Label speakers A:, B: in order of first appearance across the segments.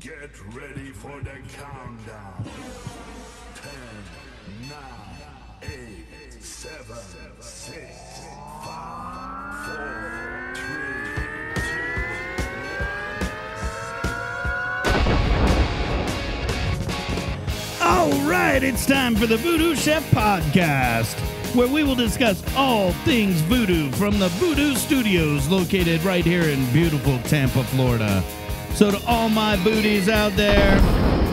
A: Get ready for the countdown. 10, 9, 8, 7, 6, 5, 4, 3, 2,
B: All right, it's time for the Voodoo Chef Podcast, where we will discuss all things voodoo from the Voodoo Studios located right here in beautiful Tampa, Florida. So, to all my Voodies out there,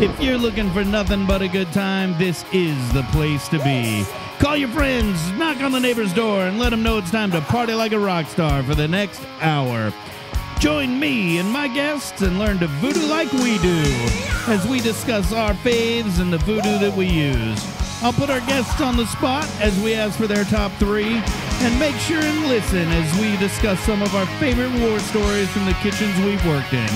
B: if you're looking for nothing but a good time, this is the place to be. Call your friends, knock on the neighbor's door, and let them know it's time to party like a rock star for the next hour. Join me and my guests and learn to voodoo like we do as we discuss our faves and the voodoo that we use. I'll put our guests on the spot as we ask for their top three and make sure and listen as we discuss some of our favorite war stories from the kitchens we've worked in.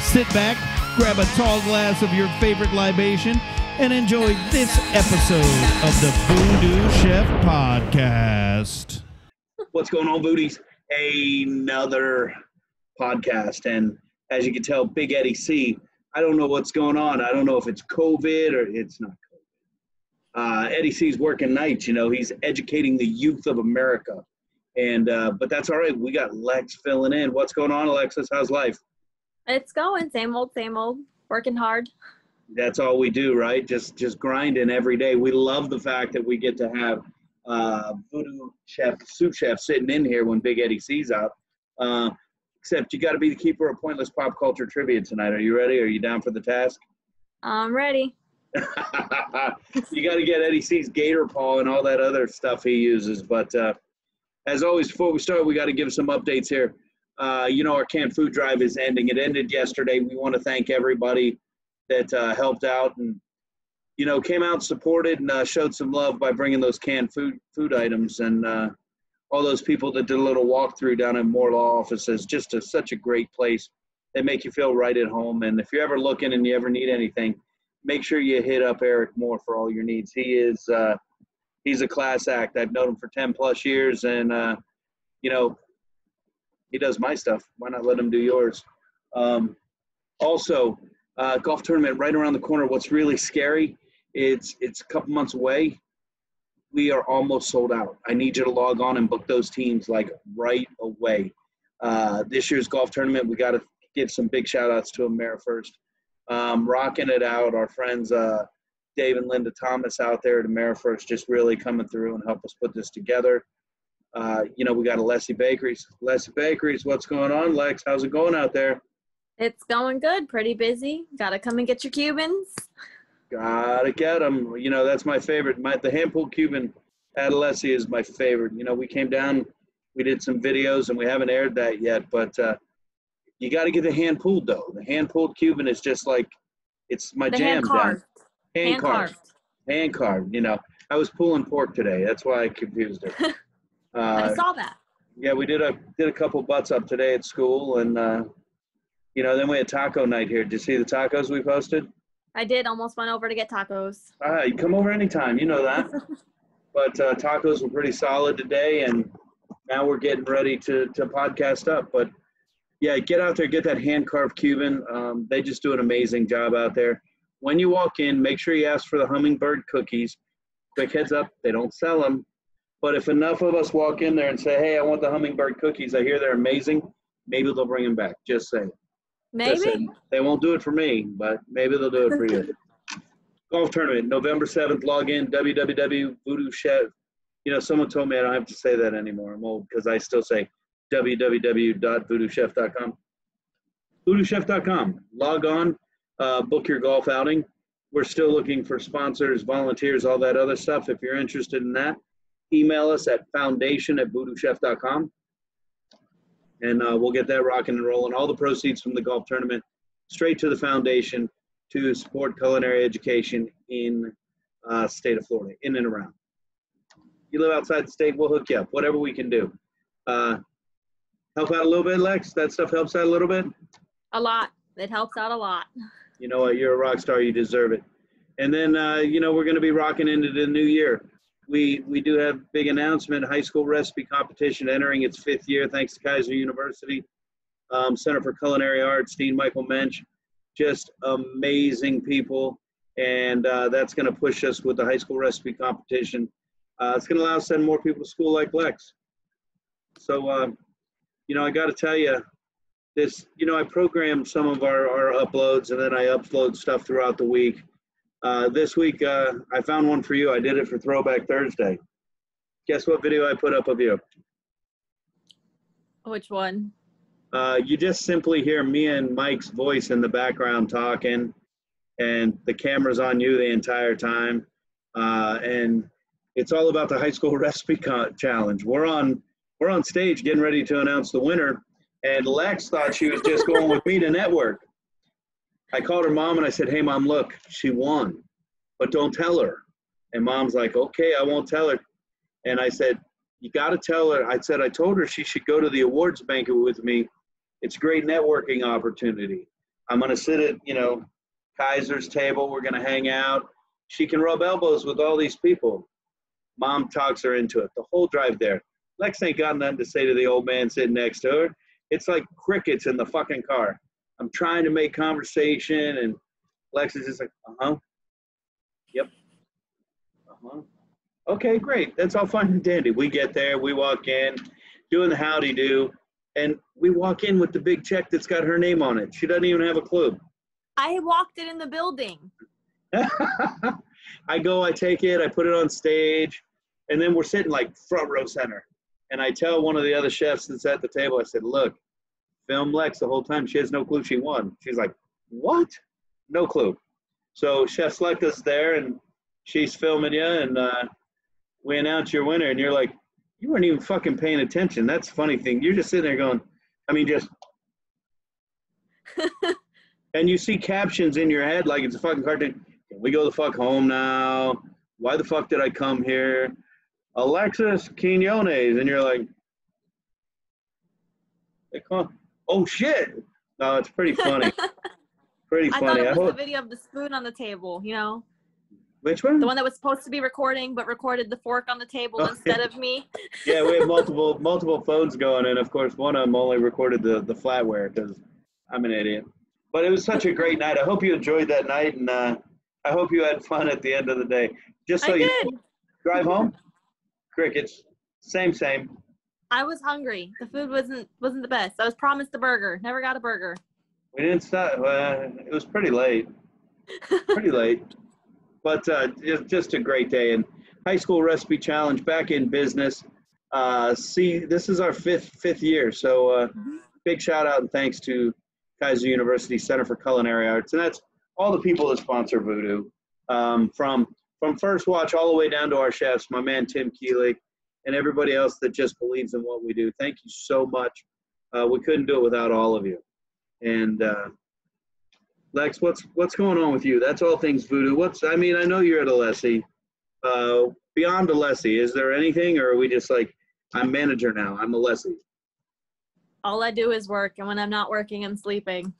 B: Sit back, grab a tall glass of your favorite libation, and enjoy this episode of the Voodoo Chef Podcast.
C: What's going on, Voodies? Another podcast. And as you can tell, Big Eddie C, I don't know what's going on. I don't know if it's COVID or it's not. Uh, Eddie C's working nights, you know, he's educating the youth of America. And, uh, but that's all right. We got Lex filling in. What's going on, Alexis? How's life?
D: It's going, same old, same old. Working hard.
C: That's all we do, right? Just, just grinding every day. We love the fact that we get to have uh, voodoo chef, sous chef sitting in here when Big Eddie C's out. Uh, except you got to be the keeper of pointless pop culture trivia tonight. Are you ready? Are you down for the task?
D: I'm ready.
C: you got to get Eddie C's gator paw and all that other stuff he uses. But uh, as always, before we start, we got to give some updates here. Uh, you know, our canned food drive is ending. It ended yesterday. We want to thank everybody that uh, helped out and you know came out, supported, and uh, showed some love by bringing those canned food food items and uh, all those people that did a little walkthrough down in Moore Law offices. Just a, such a great place. They make you feel right at home. And if you're ever looking and you ever need anything, make sure you hit up Eric Moore for all your needs. He is uh, he's a class act. I've known him for ten plus years, and uh, you know he does my stuff. Why not let him do yours? Um, also, uh, golf tournament right around the corner. What's really scary? It's it's a couple months away we are almost sold out. I need you to log on and book those teams like right away. Uh, this year's golf tournament, we got to give some big shout outs to AmeriFirst. Um, rocking it out. Our friends uh, Dave and Linda Thomas out there at AmeriFirst just really coming through and help us put this together. Uh, you know, we got a Alessi Bakeries. Alessi Bakeries, what's going on, Lex? How's it going out there?
D: It's going good. Pretty busy. Got to come and get your Cubans.
C: Gotta get them. You know, that's my favorite. My the hand pulled Cuban at Alessi is my favorite. You know, we came down, we did some videos, and we haven't aired that yet. But uh, you got to get the hand pulled though. The hand pulled Cuban is just like it's my
D: The
C: jam.
D: hand carved.
C: Hand,
D: Hand
C: carved.
D: carved.
C: Hand carved. You know, I was pulling pork today. That's why I confused her.
D: I
C: uh,
D: saw that.
C: yeah, we did a did a couple butts up today at school, and uh, you know, then we had taco night here. Did you see the tacos we posted?
D: I did almost went over to get tacos.
C: Ah, you come over anytime. You know that. but uh, tacos were pretty solid today, and now we're getting ready to to podcast up. But yeah, get out there, get that hand carved Cuban. Um, they just do an amazing job out there. When you walk in, make sure you ask for the hummingbird cookies. Quick heads up, they don't sell them. But if enough of us walk in there and say, "Hey, I want the hummingbird cookies. I hear they're amazing," maybe they'll bring them back. Just saying. Just
D: Maybe.
C: saying. They won't do it for me, but maybe they'll do it for you. Golf tournament, November 7th. Log in, www.voodoo chef. You know, someone told me I don't have to say that anymore. I'm old because I still say www.voodoochef.com. Voodoochef.com. Log on, uh, book your golf outing. We're still looking for sponsors, volunteers, all that other stuff. If you're interested in that, email us at foundation at voodoochef.com and uh, we'll get that rocking and rolling. All the proceeds from the golf tournament straight to the foundation to support culinary education in uh, state of Florida, in and around. You live outside the state, we'll hook you up. Whatever we can do. Uh, help out a little bit, Lex. That stuff helps out a little bit.
D: A lot. It helps out a lot.
C: You know what? You're a rock star. You deserve it. And then uh, you know we're going to be rocking into the new year. We we do have big announcement. High school recipe competition entering its fifth year, thanks to Keiser University, um, Center for Culinary Arts, Dean Michael Mensch. just amazing people. And uh, that's going to push us with the high school recipe competition. Uh, it's going to allow us to send more people to school like Lex. So, uh, you know, I got to tell you, this, you know, I program some of our, our uploads and then I upload stuff throughout the week. Uh, this week, uh, I found one for you. I did it for Throwback Thursday. Guess what video I put up of you?
D: Which one?
C: Uh, you just simply hear me and Mike's voice in the background talking, and the camera's on you the entire time. Uh, and it's all about the high school recipe challenge. We're on we're on stage getting ready to announce the winner, and Lex thought she was just going with me to network. I called her mom and I said, "Hey, mom, look, she won, but don't tell her." And mom's like, "Okay, I won't tell her." And I said, "You got to tell her." I said, "I told her she should go to the awards banquet with me. It's a great networking opportunity. I'm going to sit at you know Keiser's table. We're going to hang out. She can rub elbows with all these people." Mom talks her into it. The whole drive there. Lex ain't got nothing to say to the old man sitting next to her. It's like crickets in the fucking car. I'm trying to make conversation, and Lex is just like, uh huh. Yep. Uh huh. Okay, great. That's all fine and dandy. We get there, we walk in, doing the howdy do, and we walk in with the big check that's got her name on it. She doesn't even have a clue.
D: I walked it in the building.
C: I go, I take it, I put it on stage, and then we're sitting like front row center. And I tell one of the other chefs that's at the table, I said, look, film Lex the whole time. She has no clue she won. She's like, what? No clue. So Chef Selecta's there and she's filming you and uh, we announce your winner and you're like, you weren't even fucking paying attention. That's funny thing. You're just sitting there going, I mean, just. and you see captions in your head like it's a fucking cartoon. Can we go the fuck home now? Why the fuck did I come here? Alexis Quinones, and you're like, hey, come on. oh shit! No, it's pretty funny. pretty funny.
D: I thought it
C: I
D: was the video of the spoon on the table, you know?
C: which one?
D: The one that was supposed to be recording but recorded the fork on the table
C: Oh,
D: instead
C: yeah.
D: of me.
C: yeah, we have multiple multiple phones going, and of course, one of them only recorded the the flatware because I'm an idiot. But it was such a great night. I hope you enjoyed that night, and uh, I hope you had fun at the end of the day. Just so
D: I
C: you
D: did.
C: drive home, crickets, same same.
D: I was hungry. The food wasn't wasn't the best. I was promised a burger. Never got a burger.
C: We didn't stop. Uh, it was pretty late. Pretty late. But uh, just, just a great day. And high school recipe challenge back in business. Uh, see, this is our fifth fifth year. So uh,
D: Mhm.
C: big shout out and thanks to Keiser University Center for Culinary Arts, and that's all the people that sponsor Voodoo, um, from from First Watch all the way down to our chefs, my man Tim Keelig, and everybody else that just believes in what we do. Thank you so much. Uh, we couldn't do it without all of you. And uh, Lex, what's what's going on with you? That's all things Voodoo. What's I mean, I know you're at Alessi. Uh, beyond Alessi, is there anything, or are we just like I'm manager now? I'm Alessi.
D: All I do is work, and when I'm not working, I'm sleeping.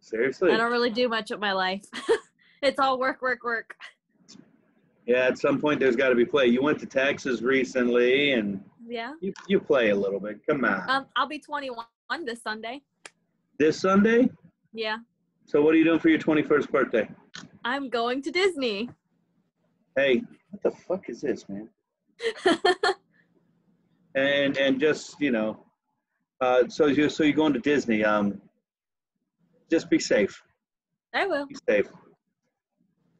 C: Seriously?
D: I don't really do much with my life. it's all work, work, work.
C: Yeah, at some point there's got to be play. You went to Texas recently, and
D: Yeah.
C: you you play a little bit. Come on.
D: Um, I'll be 21 this Sunday.
C: this Sunday.
D: Yeah.
C: So what are you doing for your 21st birthday?
D: I'm going to Disney.
C: Hey, what the fuck is this, man? And and just you know, uh, so you so you're going to Disney. Um, just be safe.
D: I will.
C: Be safe.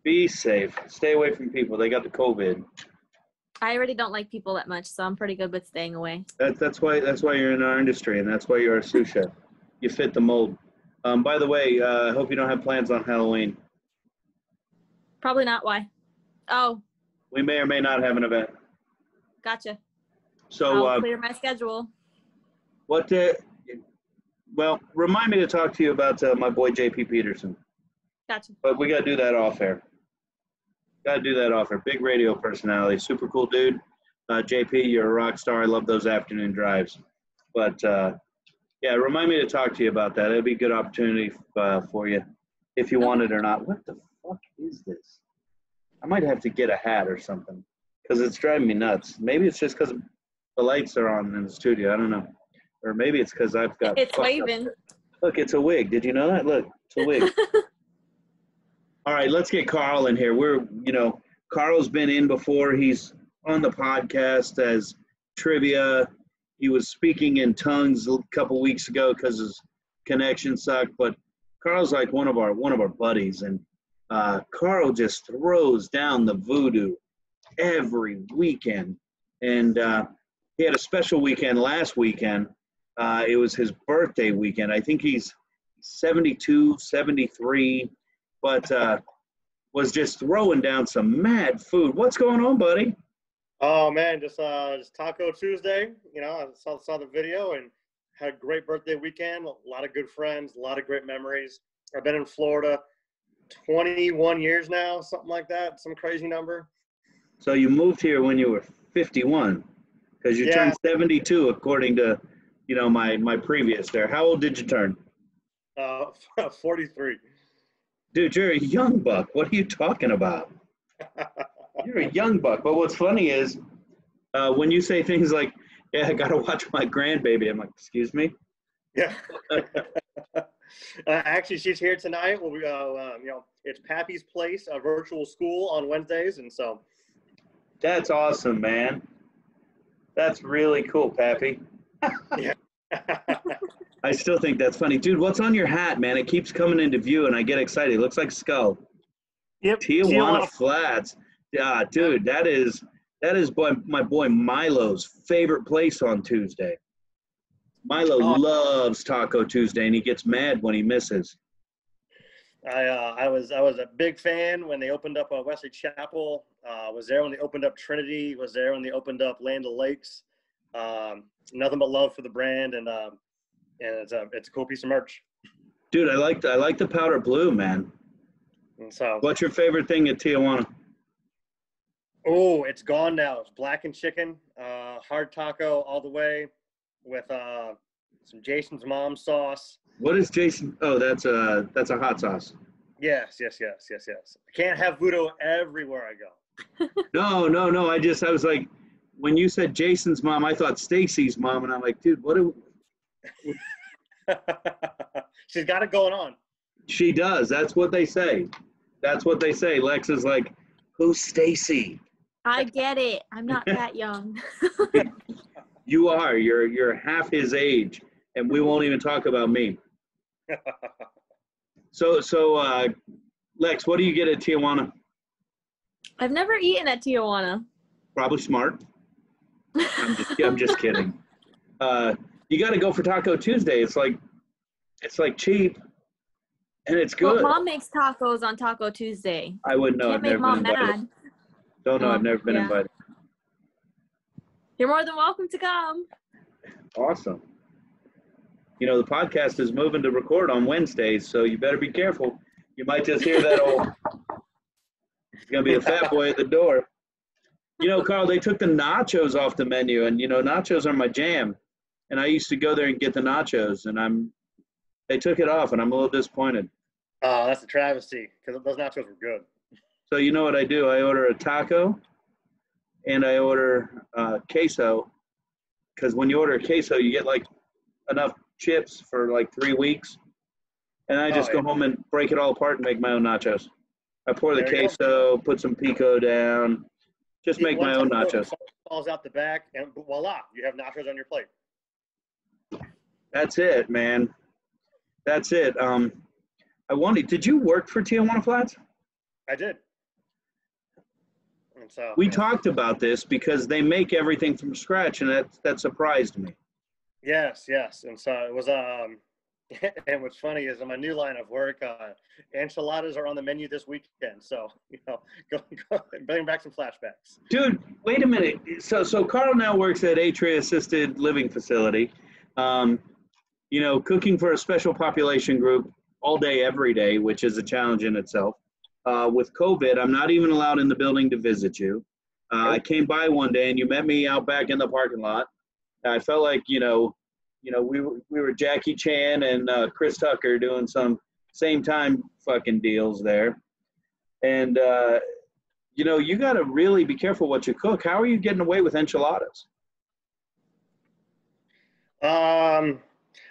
C: Be safe. Stay away from people. They got the COVID.
D: I already don't like people that much, so I'm pretty good with staying away.
C: That, that's why that's why you're in our industry, and that's why you're a sous chef. You fit the mold. Um, by the way, uh, I hope you don't have plans on Halloween.
D: Probably not. Why? Oh,
C: We may or may not have an event.
D: gotcha.
C: So,
D: I'll
C: uh,
D: clear my schedule.
C: what? Uh, well, remind me to talk to you about uh, my boy JP Peterson.
D: Gotcha.
C: But we got to do that off air. Got to do that off air. Big radio personality, super cool dude. Uh, JP, you're a rock star. I love those afternoon drives. But uh, yeah, remind me to talk to you about that. It'd be a good opportunity uh, for you if you want it or not. What the fuck is this? I might have to get a hat or something because it's driving me nuts. Maybe it's just because the lights are on in the studio. I don't know. Or maybe it's because I've got.
D: It's
C: fucked up-
D: waving.
C: Look, it's a wig. Did you know that? Look, it's a wig. All right, let's get Carl in here. We're, you know, Carl's been in before. He's on the podcast as trivia. He was speaking in tongues a couple weeks ago because his connection sucked. But Carl's like one of our one of our buddies, and uh, Carl just throws down the voodoo every weekend. And uh, he had a special weekend last weekend. Uh, it was his birthday weekend. I think he's 72, 73, but uh, was just throwing down some mad food. What's going on, buddy?
E: Oh man, just uh, just Taco Tuesday. You know, I saw saw the video and had a great birthday weekend. A lot of good friends, a lot of great memories. I've been in Florida 21 years now, something like that, some crazy number.
C: So you moved here when you were 51, because you
E: Yeah.
C: turned 72 according to, you know, my my previous there. How old did you turn?
E: Uh, 43.
C: Dude, you're a young buck. What are you talking about? You're a young buck. But what's funny is uh, when you say things like, "Yeah, I gotta watch my grandbaby," I'm like, "Excuse me."
E: Yeah. uh, actually, she's here tonight. We'll uh, um, you know, it's Pappy's Place, a virtual school on Wednesdays, and so
C: That's awesome, man. That's really cool, Pappy. I still think that's funny, dude. What's on your hat, man? It keeps coming into view, and I get excited. It looks like skull.
E: yep.
C: Tijuana Flats. Yeah, dude, that is that is boy, my boy Milo's favorite place on Tuesday. Milo
E: Oh.
C: loves Taco Tuesday, and he gets mad when he misses.
E: I uh, I was I was a big fan when they opened up uh, Wesley Chapel. Uh, was there when they opened up Trinity. Was there when they opened up Land O' Lakes. Um, nothing but love for the brand, and um, and it's a it's a cool piece of merch.
C: Dude, I like the, I like the powder blue, man.
E: And so
C: What's your favorite thing at Tijuana?
E: oh, it's gone now. It's black and chicken, uh, hard taco all the way, with uh, some Jason's mom sauce.
C: What is Jason? Oh, that's a that's a hot sauce.
E: Yes, yes, yes, yes, yes. I can't have voodoo everywhere I go.
C: No, no, no. I just I was like, when you said Jason's mom, I thought Stacy's mom, and I'm like, dude, what? Do,
E: She's got it going on.
C: she does. That's what they say. That's what they say. Lex is like, who's Stacy?
D: I get it. I'm not that young.
C: You are. You're you're half his age, and we won't even talk about me. So so uh, Lex, what do you get at Tijuana?
D: I've never eaten at Tijuana.
C: Probably smart. I'm just I'm just kidding. Uh, you got to go for Taco Tuesday. It's like it's like cheap, and it's good.
D: Well, mom makes tacos on Taco Tuesday.
C: I wouldn't know.
D: Can't
C: I've
D: make
C: never
D: mom
C: been invited.
D: mad.
C: Don't know. I've
D: Oh,
C: never been
D: yeah.
C: invited.
D: You're more than welcome to come.
C: Awesome. You know, the podcast is moving to record on Wednesdays, so you better be careful. You might just hear that old. It's gonna be a fat boy at the door. You know, Carl, they took the nachos off the menu, and you know, nachos are my jam. And I used to go there and get the nachos, and I'm. They took it off, and I'm a little disappointed.
E: Oh, that's a travesty because those nachos were good.
C: So you know what I do? I order a taco, and I order uh, queso, because when you order a queso, you get like enough chips for like three weeks, and I
E: Oh,
C: just go
E: yeah.
C: home and break it all apart and make my own nachos. I pour the
E: There you go.
C: queso, put some pico down, just make my own nachos.
E: Falls out the back, and voila, you have nachos on your plate.
C: That's it, man. That's it. Um, I wanted. Did you work for Tijuana Flats?
E: I did. And so
C: We talked about this because they make everything from scratch, and that that surprised me.
E: Yes, yes. And so it was um and what's funny is in my new line of work, uh enchiladas are on the menu this weekend. So, you know, go, go bring back some flashbacks.
C: Dude, wait a minute. So, so Carl now works at Atria Assisted Living Facility. Um, you know, cooking for a special population group all day, every day, which is a challenge in itself. Uh, with COVID, I'm not even allowed in the building to visit you. Uh, I came by one day and you met me out back in the parking lot. I felt like you know, you know, we were we were Jackie Chan and uh, Chris Tucker doing some same time fucking deals there, and uh, you know, you got to really be careful what you cook. How are you getting away with enchiladas?
E: Um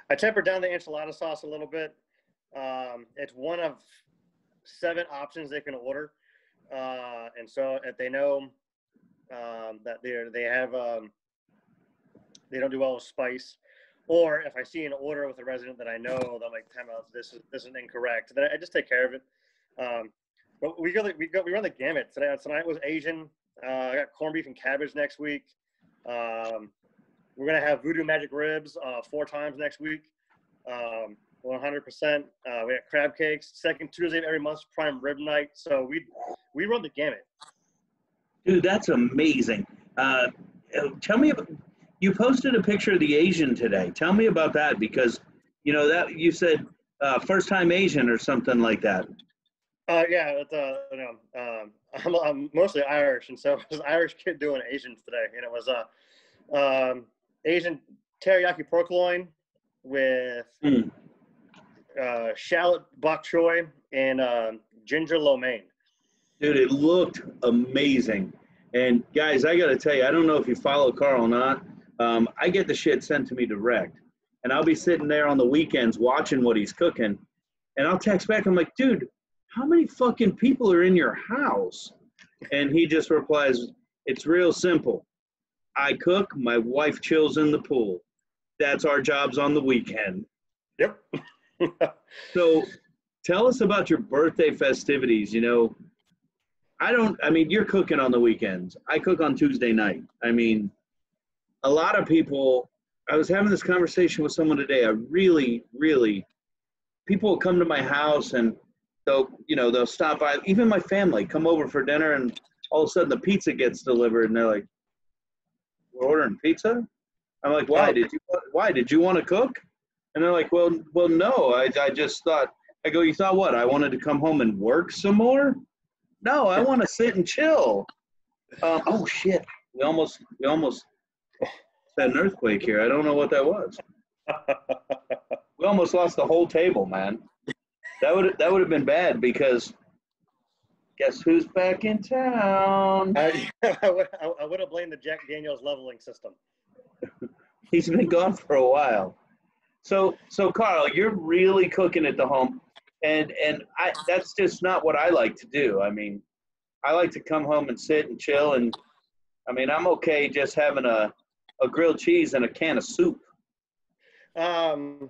E: I tempered down the enchilada sauce a little bit. Um, it's one of seven options they can order, uh, and so if they know um, that they they have um, they don't do well with spice, or if I see an order with a resident that I know, that I'm like, time out, this is this is incorrect. Then I just take care of it. Um, but we go we go we run the gamut today. Tonight was Asian. Uh, I got corned beef and cabbage next week. Um, we're gonna have Voodoo Magic Ribs uh, four times next week. Um, 100%. Uh, we got crab cakes. Second Tuesday of every month, prime rib night. So we we run the gamut.
C: Dude, that's amazing. Uh, tell me, about, you posted a picture of the Asian today. Tell me about that because, you know, that you said uh, first time Asian or something like that.
E: Uh, yeah, it's, uh, you know, um, I'm, I'm mostly Irish, and so it was an Irish kid doing Asians today, and it was uh, um, Asian teriyaki pork loin with
C: Mm.
E: uh, shallot bok choy and uh, ginger lo mein.
C: Dude, it looked amazing. And guys, I got to tell you, I don't know if you follow Carl or not. Um, I get the shit sent to me direct, and I'll be sitting there on the weekends watching what he's cooking, and I'll text back. I'm like, dude, how many fucking people are in your house? And he just replies, it's real simple. I cook, my wife chills in the pool. That's our jobs on the weekend.
E: Yep.
C: So tell us about your birthday festivities. You know, I don't, I mean, you're cooking on the weekends. I cook on Tuesday night. I mean, a lot of people, I was having this conversation with someone today. I really, really, people will come to my house and they'll, you know, they'll stop by, even my family come over for dinner and all of a sudden the pizza gets delivered and they're like, we're ordering pizza? I'm like, why? Did you, why? Did you want to cook? And they're like, well, well, no. I, I just thought. I go, you thought what? I wanted to come home and work some more? No, I want to sit and chill. Um, oh shit! We almost, we almost had an earthquake here. I don't know what that was. We almost lost the whole table, man. That would that would have been bad because guess who's back in town?
E: I, I, would, I, would have blamed the Jack Daniels leveling system.
C: He's been gone for a while. So, so Carl, you're really cooking at the home, and and I that's just not what I like to do. I mean, I like to come home and sit and chill, and I mean, I'm okay just having a a grilled cheese and a can of soup.
E: Um,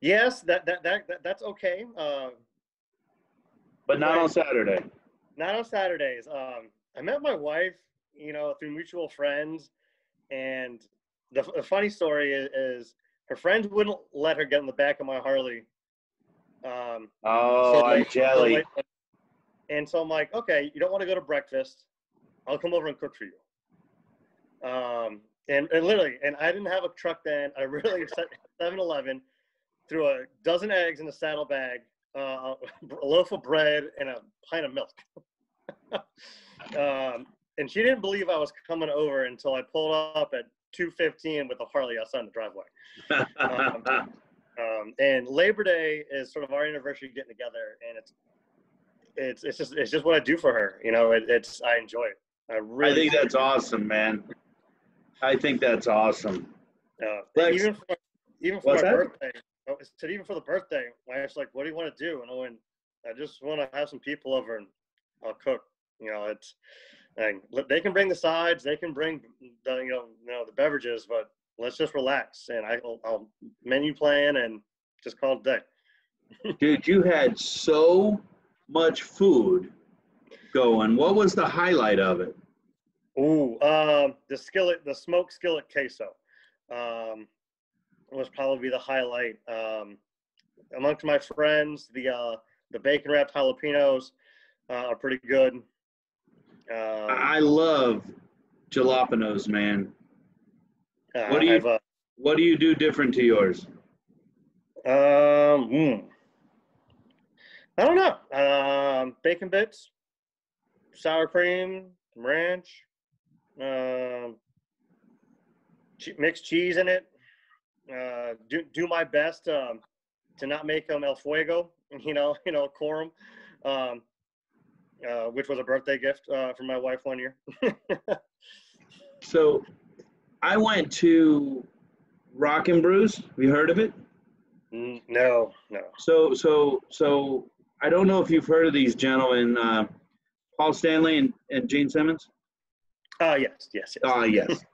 E: yes, that, that, that, that that's okay. Uh,
C: But not on Saturday.
E: Not on Saturdays. Um, I met my wife, you know, through mutual friends, and the, the funny story is, is her friends wouldn't let her get in the back of my Harley. Um,
C: Oh,
E: so
C: I'm jelly.
E: like- and so I'm like, okay, you don't want to go to breakfast. I'll come over and cook for you. Um, and, and literally, and I didn't have a truck then. I really 7-Eleven, threw a dozen eggs in a saddlebag, uh, a loaf of bread, and a pint of milk. Um, and she didn't believe I was coming over until I pulled up at 2:15 with a Harley outside the driveway. Um, and Labor Day is sort of our anniversary getting together, and it's it's it's just it's just what I do for her. You know, it, it's I enjoy it. I
C: I
E: really
C: think that's awesome, man. I think that's awesome.
E: uh,
C: Lex,
E: even for even for my
C: that?
E: birthday. I said even for the birthday, my wife's like, "What do you want to do?" And I went, "I just want to have some people over and I'll cook." You know, it's and they can bring the sides, they can bring the you know you know the beverages, but let's just relax and I, I'll, I'll menu plan and just call it a day.
C: Dude, you had so much food going. What was the highlight of it?
E: Ooh, um, the skillet, the smoked skillet queso, um, was probably the highlight. Um, amongst my friends, the uh, the bacon wrapped jalapenos uh, are pretty good. Um,
C: I love jalapenos, man.
E: uh,
C: what do you-
E: uh,
C: What do you do different to yours?
E: um, mm, I don't know. Um, bacon bits, sour cream, ranch, um, che- mixed cheese in it. Uh, do do my best um, to not make them el fuego. You know, you know, corum, um, uh, which was a birthday gift uh, from my wife one year.
C: So, I went to Rock and Brews. Have you heard of it?
E: N- No, no.
C: So, so, so I don't know if you've heard of these gentlemen, uh, Paul Stanley and, and Gene Simmons.
E: Ah, yes, yes, yes.
C: Ah, yes.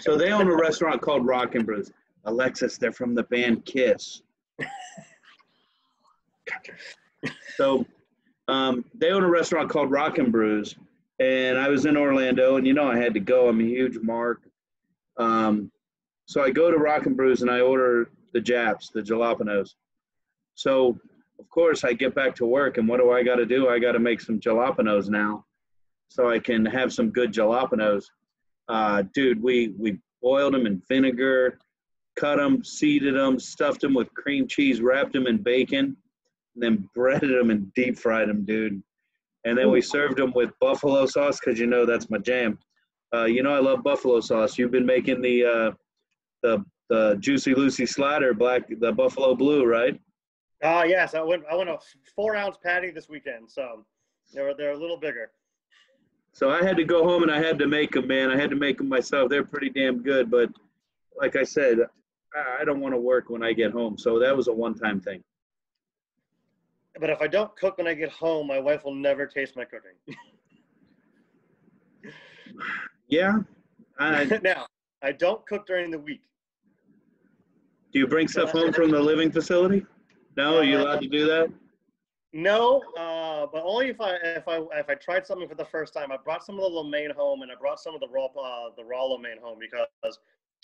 C: So they own a restaurant called Rock and Brews. Alexis, they're from the band Kiss. So um, they own a restaurant called Rock and Brews, and I was in Orlando, and you know I had to go. I'm a huge mark. Um, so I go to Rock and Brews and I order the Japs, the jalapenos. So of course I get back to work, and what do I got to do? I got to make some jalapenos now, so I can have some good jalapenos. Uh, dude, we we boiled them in vinegar, cut them, seeded them, stuffed them with cream cheese, wrapped them in bacon, and then breaded them and deep fried them, dude. And then we served them with buffalo sauce because you know that's my jam. Uh, you know I love buffalo sauce. You've been making the uh, the the Juicy Lucy slider, black the buffalo blue, right?
E: Ah, yes. I went. I went a four ounce patty this weekend, so they're they're a little bigger.
C: So I had to go home and I had to make them, man. I had to make them myself. They're pretty damn good, but like I said, I don't want to work when I get home. So that was a one-time thing.
E: But if I don't cook when I get home, my wife will never taste my cooking.
C: Yeah. I,
E: now, I don't cook during the week.
C: Do you bring stuff home from the living facility? No, are you allowed to do that?
E: No, uh, but only if I if I if I tried something for the first time. I brought some of the lo home, and I brought some of the raw uh, the raw lo home because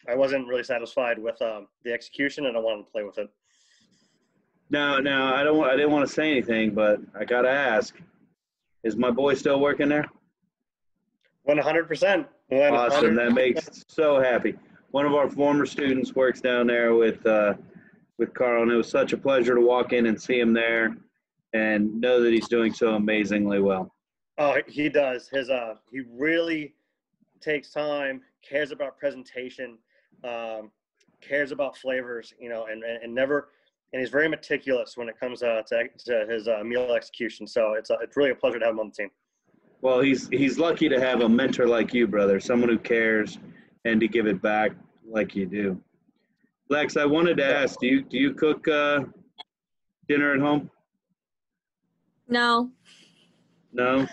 E: I wasn't really satisfied with um, the execution, and I wanted to play with it.
C: No, no, I don't. I didn't want to say anything, but I gotta ask: Is my boy still working there?
E: One hundred percent.
C: Awesome. That makes so happy. One of our former students works down there with uh, with Carl, and it was such a pleasure to walk in and see him there, and know that he's doing so amazingly well.
E: Oh, he does. His uh, he really takes time, cares about presentation, um, cares about flavors, you know, and, and, and never, and he's very meticulous when it comes uh, to, to his uh, meal execution. So it's uh, it's really a pleasure to have him on the team.
C: Well, he's he's lucky to have a mentor like you, brother. Someone who cares and to give it back like you do. Lex, I wanted to ask: Do you do you cook uh, dinner at home?
D: No,
C: No.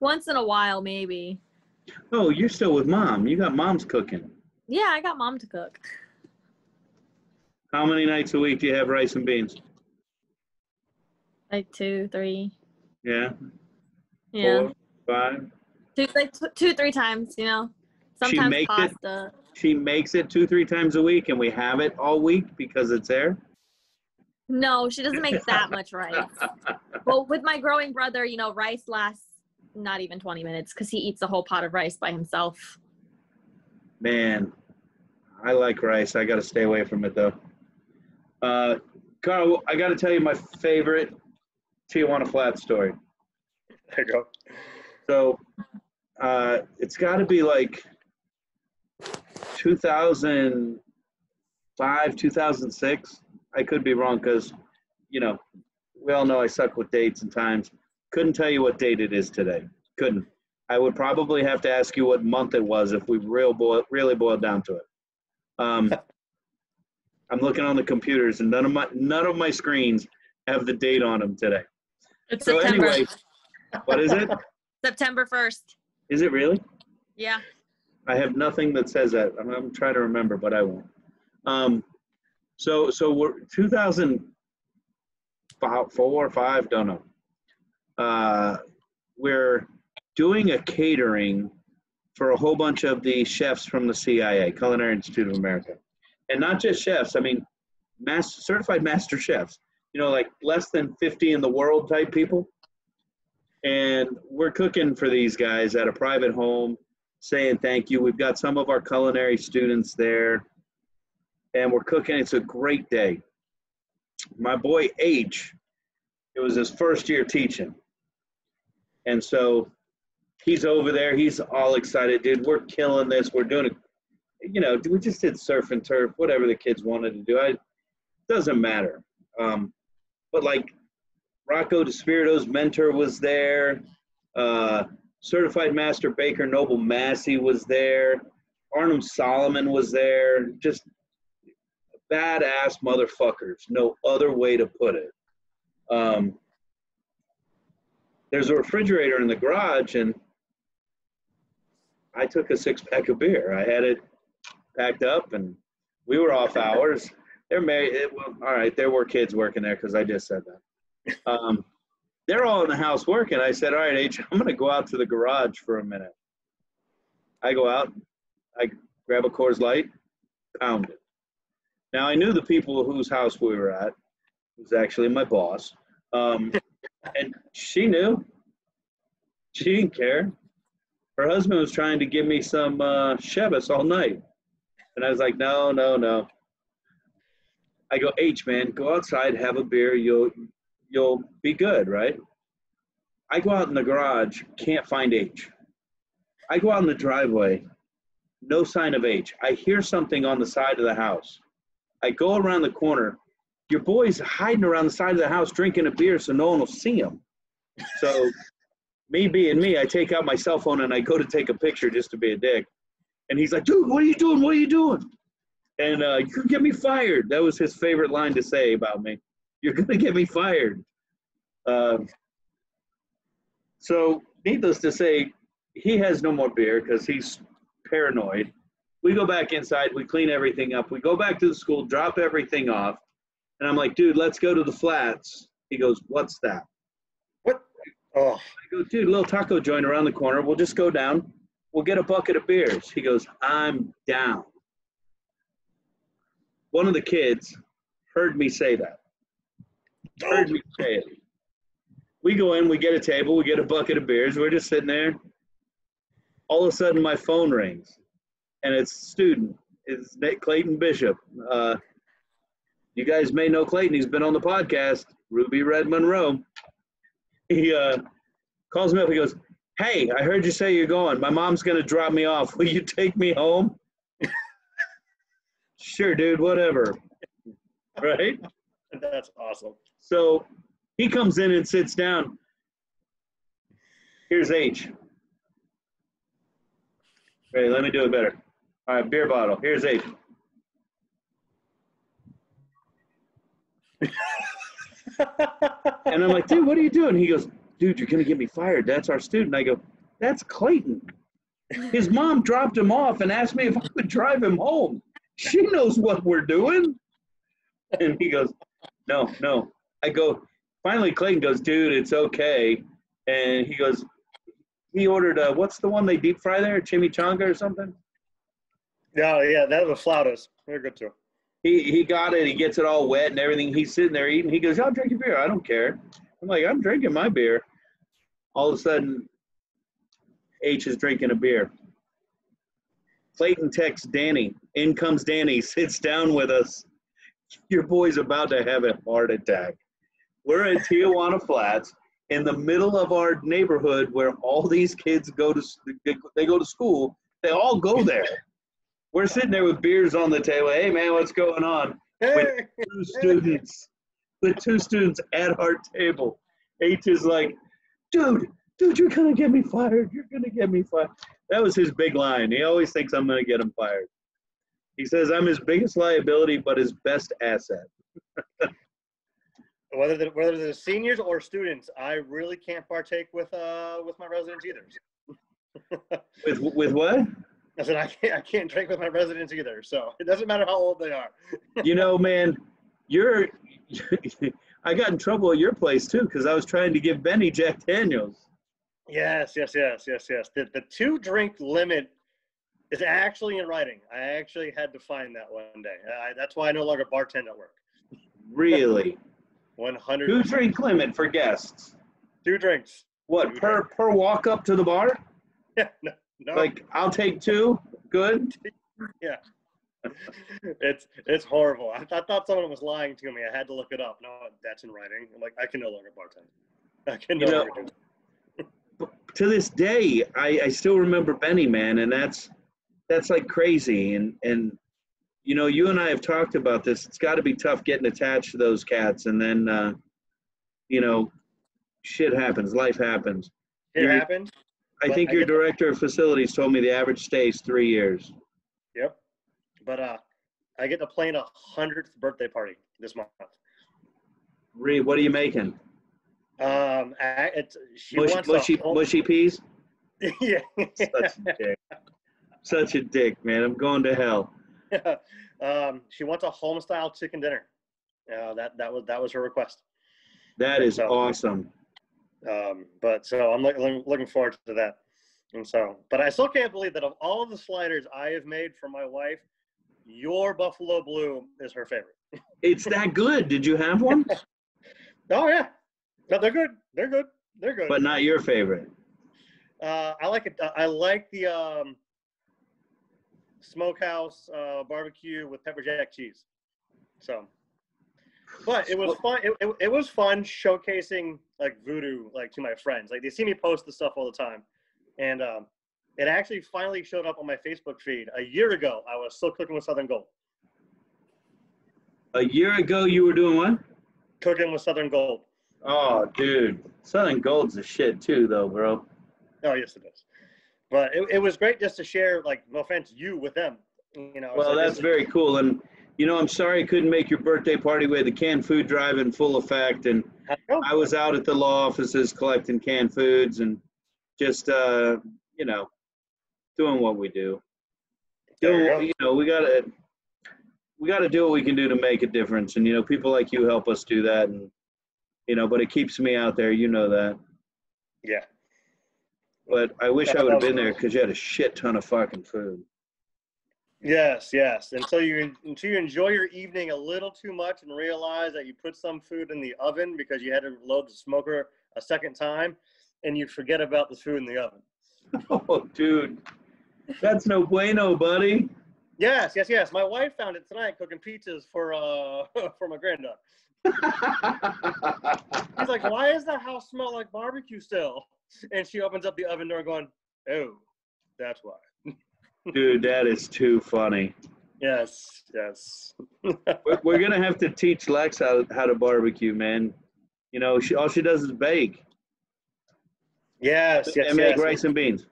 D: once in a while maybe.
C: Oh, you're still with mom. You got mom's cooking.
D: Yeah, I got mom to cook.
C: How many nights a week do you have rice and beans?
D: Like two, three.
C: Yeah.
D: Yeah,
C: Four, five.
D: two, like t- two, three times. You know,
C: She
D: sometimes
C: makes it?
D: pasta.
C: She makes it two, three times a week, and we have it all week because it's there.
D: No, she doesn't make that much rice. well, with my growing brother, you know, rice lasts not even 20 minutes because he eats a whole pot of rice by himself.
C: Man, I like rice. I got to stay away from it though. Uh, Carl, I got to tell you my favorite Tijuana Flat story.
E: There you go.
C: So uh, it's got to be like 2005, 2006. I could be wrong because, you know, we all know I suck with dates and times. Couldn't tell you what date it is today. Couldn't. I would probably have to ask you what month it was if we real boil, really boiled down to it. Um, I'm looking on the computers and none of my none of my screens have the date on them today.
D: It's
C: So
D: September.
C: anyway, what is it?
D: September 1st.
C: Is it really?
D: Yeah.
C: I have nothing that says that. I'm, I'm trying to remember, but I won't. Um, so so we're 2004 or five, don't know. Uh, we're doing a catering for a whole bunch of the chefs from the CIA, Culinary Institute of America, and not just chefs. I mean, master, certified master chefs. You know, like less than 50 in the world type people. And we're cooking for these guys at a private home saying thank you. We've got some of our culinary students there, and we're cooking. It's a great day. My boy H, it was his first year teaching, and so he's over there. He's all excited, dude. We're killing this. We're doing it. You know, we just did surf and turf, whatever the kids wanted to do. I doesn't matter. Um, but like Rocco DiSpirito's mentor was there. Uh, certified master baker Noble Masi was there. Arnhem Solomon was there. Just badass motherfuckers. No other way to put it. Um, there's a refrigerator in the garage, and I took a six pack of beer. I had it packed up, and we were off hours. They're married. It, well, all right, there were kids working there because I just said that. Um, they're all in the house working. I said, all right, H, I'm going to go out to the garage for a minute. I go out, I grab a Coors Light, pound it. Now I knew the people whose house we were at. Was actually my boss, um, and she knew. She didn't care. Her husband was trying to give me some uh, all night, and I was like, no, no, no. I go, H man, go outside, have a beer. You'll you'll be good, right? I go out in the garage, can't find H. I go out in the driveway, no sign of H. I hear something on the side of the house. I go around the corner. Your boy's hiding around the side of the house drinking a beer so no one will see him. So, me being me, I take out my cell phone and I go to take a picture just to be a dick. And he's like, dude, what are you doing? What are you doing? And uh, you could get me fired. That was his favorite line to say about me. You're going to get me fired. Um, so, needless to say, he has no more beer because he's paranoid. We go back inside, we clean everything up, we go back to the school, drop everything off, and I'm like, dude, let's go to the flats. He goes, what's that?
E: What? Oh,
C: I go, dude, little taco joint around the corner. We'll just go down. We'll get a bucket of beers. He goes, I'm down. One of the kids heard me say that. Heard me say it. We go in, we get a table, we get a bucket of beers. We're just sitting there. All of a sudden, my phone rings, and it's student. It's Nate Clayton Bishop. Uh, you guys may know Clayton. He's been on the podcast, Ruby Red Monroe. He uh, calls me up. He goes, Hey, I heard you say you're going. My mom's going to drop me off. Will you take me home? sure, dude, whatever. Right?
E: that's awesome.
C: So he comes in and sits down. Here's H. Hey, let me do it better. All right, beer bottle. Here's H. And I'm like, dude, what are you doing? He goes, dude, you're gonna get me fired. That's our student. I go, that's Clayton. His mom dropped him off and asked me if I would drive him home. She knows what we're doing. And he goes, no, no. I go, finally Clayton goes, dude, it's okay. And he goes, he ordered uh what's the one they deep fry there? Chimichanga or something?
E: yeah, yeah, that was flautas. They're good too.
C: He he got it, he gets it all wet and everything. He's sitting there eating. He goes, I'll drink your beer. I don't care. I'm like, I'm drinking my beer. All of a sudden, H is drinking a beer. Clayton texts Danny. In comes Danny, sits down with us. Your boy's about to have a heart attack. We're in Tijuana Flats in the middle of our neighborhood where all these kids go to they go to school. They all go there. We're sitting there with beers on the table. Hey man, what's going on?
E: Hey,
C: two students, with two students at our table. H is like, dude, dude, you're gonna get me fired. You're gonna get me fired. That was his big line. He always thinks I'm gonna get him fired. He says I'm his biggest liability, but his best asset.
E: whether the, whether the seniors or students, I really can't partake with uh with my residents either.
C: With with what?
E: I said I can't I can't drink with my residents either. So it doesn't matter how old they are.
C: You know, man, you're. I got in trouble at your place too because I was trying to give Benny Jack Daniels.
E: Yes, yes, yes, yes, yes. The the two drink limit is actually in writing. I actually had to find that one day. I, that's why I no longer bartend at work.
C: Really?
E: One hundred.
C: Two drink limit for guests.
E: Two drinks.
C: What per per walk up to the bar?
E: Yeah. No. no.
C: Like I'll take two. Good.
E: It's it's horrible. I, I thought someone was lying to me. I had to look it up. No, that's in writing. I'm like, I can no longer bartend. I can no
C: You know-
E: longer do.
C: To this day, I, I still remember Benny, man, and that's that's like crazy. And and you know, you and I have talked about this. It's got to be tough getting attached to those cats, and then uh, you know, shit happens, life happens.
E: It happened.
C: I think
E: I
C: your director of facilities told me the average stays three years.
E: But uh, I get to plan a hundredth birthday party this month.
C: Reed, what are you making?
E: Um, I, it's she
C: Mushy,
E: wants
C: mushy,
E: whole,
C: mushy peas?
E: yeah.
C: Such a dick. Such a dick, man. I'm going to hell.
E: um, she wants a home style chicken dinner. Uh, that that was that was her request.
C: That is
E: So-
C: awesome.
E: Um, but so I'm look, look- looking forward to that. And so, but I still can't believe that of all the sliders I have made for my wife, your Buffalo Blue is her favorite.
C: It's that good. Did you have one?
E: Oh yeah, no, they're good. They're good. They're good.
C: but not your favorite.
E: Uh, I like it. I like the um, smokehouse uh, barbecue with pepper jack cheese. So, but it was fun. It, it, it was fun showcasing like voodoo like to my friends. Like they see me post the stuff all the time, and um, it actually finally showed up on my Facebook feed a year ago. I was still cooking with Southern Gold.
C: A year ago, you were doing what?
E: Cooking with Southern Gold.
C: Oh, dude. Southern Gold's a shit, too, though, bro.
E: Oh yes, it is. But it, it was great just to share, like, no offense, you with them. You know.
C: Well,
E: like,
C: that's very cool. And, you know, I'm sorry I couldn't make your birthday party. We had the canned food drive in full effect. And I was out at the law offices collecting canned foods and just, uh, you know, doing what we do.
E: There you
C: you know, we got to. We got to do what we can do to make a difference, and you know, people like you help us do that, and you know, but it keeps me out there. You know that.
E: yeah.
C: But I wish I would have been there because you had a shit ton of fucking food.
E: Yes, yes. Until you until you enjoy your evening a little too much and realize that you put some food in the oven because you had to load the smoker a second time, and you forget about the food in the oven.
C: Oh, dude, that's no bueno, buddy.
E: Yes, yes, yes. My wife found it tonight cooking pizzas for uh for my granddaughter. He's like, "Why does the house smell like barbecue still?" And she opens up the oven door, going, "Oh, that's why."
C: dude, that is too funny.
E: Yes, yes.
C: We're, we're gonna have to teach Lex how how to barbecue, man. You know, she all she does is bake
E: Yes, yes,
C: and make
E: yes.
C: rice and beans.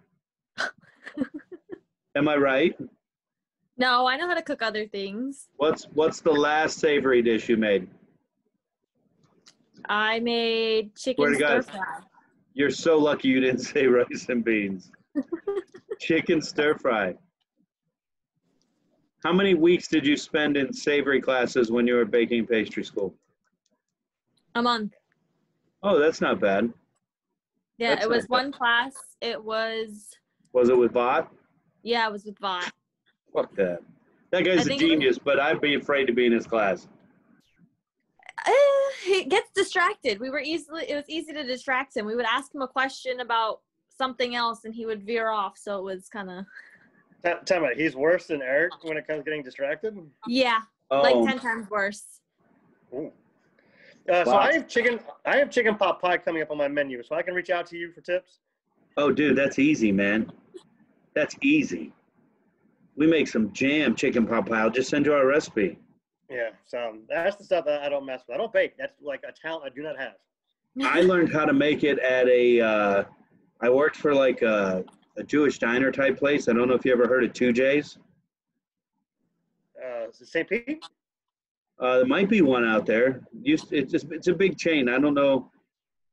C: Am I right?
D: No, I know how to cook other things.
C: What's what's the last savory dish you made?
D: I made chicken stir fry.
C: You're so lucky you didn't say rice and beans. Chicken stir fry. How many weeks did you spend in savory classes when you were baking pastry school?
D: A month.
C: Oh, that's not bad.
D: Yeah,
C: That's
D: it was
C: bad.
D: one class. It was
C: Was it with Bot?
D: Yeah, it was with Vought.
C: Fuck that. That guy's a
D: think it was-
C: genius, but I'd be afraid to be in his class.
D: Eh, he gets distracted. We were easily it was easy to distract him. We would ask him a question about something else and he would veer off. So it was kind of
E: T- Tell me, he's worse than Eric when it comes to getting distracted.
D: yeah,
C: Oh,
D: like ten times worse.
E: Ooh. Uh, so
C: Wow.
E: I have chicken. I have chicken pot pie coming up on my menu, so I can reach out to you for tips.
C: oh, dude, that's easy, man. That's easy. We make some jam chicken pot pie. I'll just send you our recipe.
E: Yeah, so that's the stuff that I don't mess with. I don't bake. That's like a talent I do not have.
C: I learned how to make it at a. Uh, I worked for like a, a Jewish diner type place. I don't know if you ever heard of Two J's.
E: Uh, is it St. Pete?
C: Uh, there might be one out there. Used it's just it's a big chain. I don't know.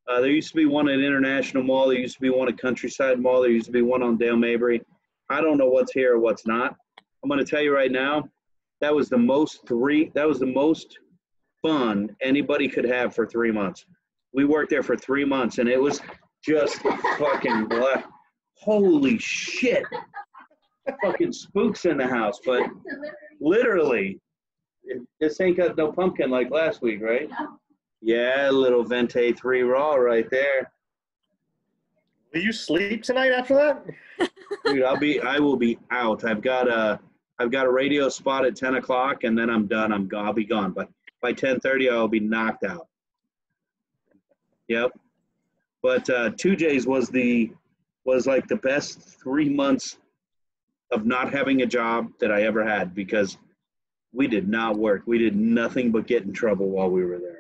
C: Uh, there used to be one at International Mall. There used to be one at Countryside Mall. There used to be one on Dale Mabry. I don't know what's here or what's not. I'm going to tell you right now. That was the most three. That was the most fun anybody could have for three months. We worked there for three months, and it was just fucking black. Holy shit! fucking spooks in the house, but literally, this ain't got no pumpkin like last week, right? Yeah, little Vente 3 Raw right there.
E: Will you sleep tonight after that?
C: Dude, I'll be I will be out. I've got a I've got a radio spot at 10 o'clock and then I'm done. I'm I'll be gone. But by 10:30 I'll be knocked out. Yep. But uh, two J's was the was like the best three months of not having a job that I ever had because we did not work. We did nothing but get in trouble while we were there.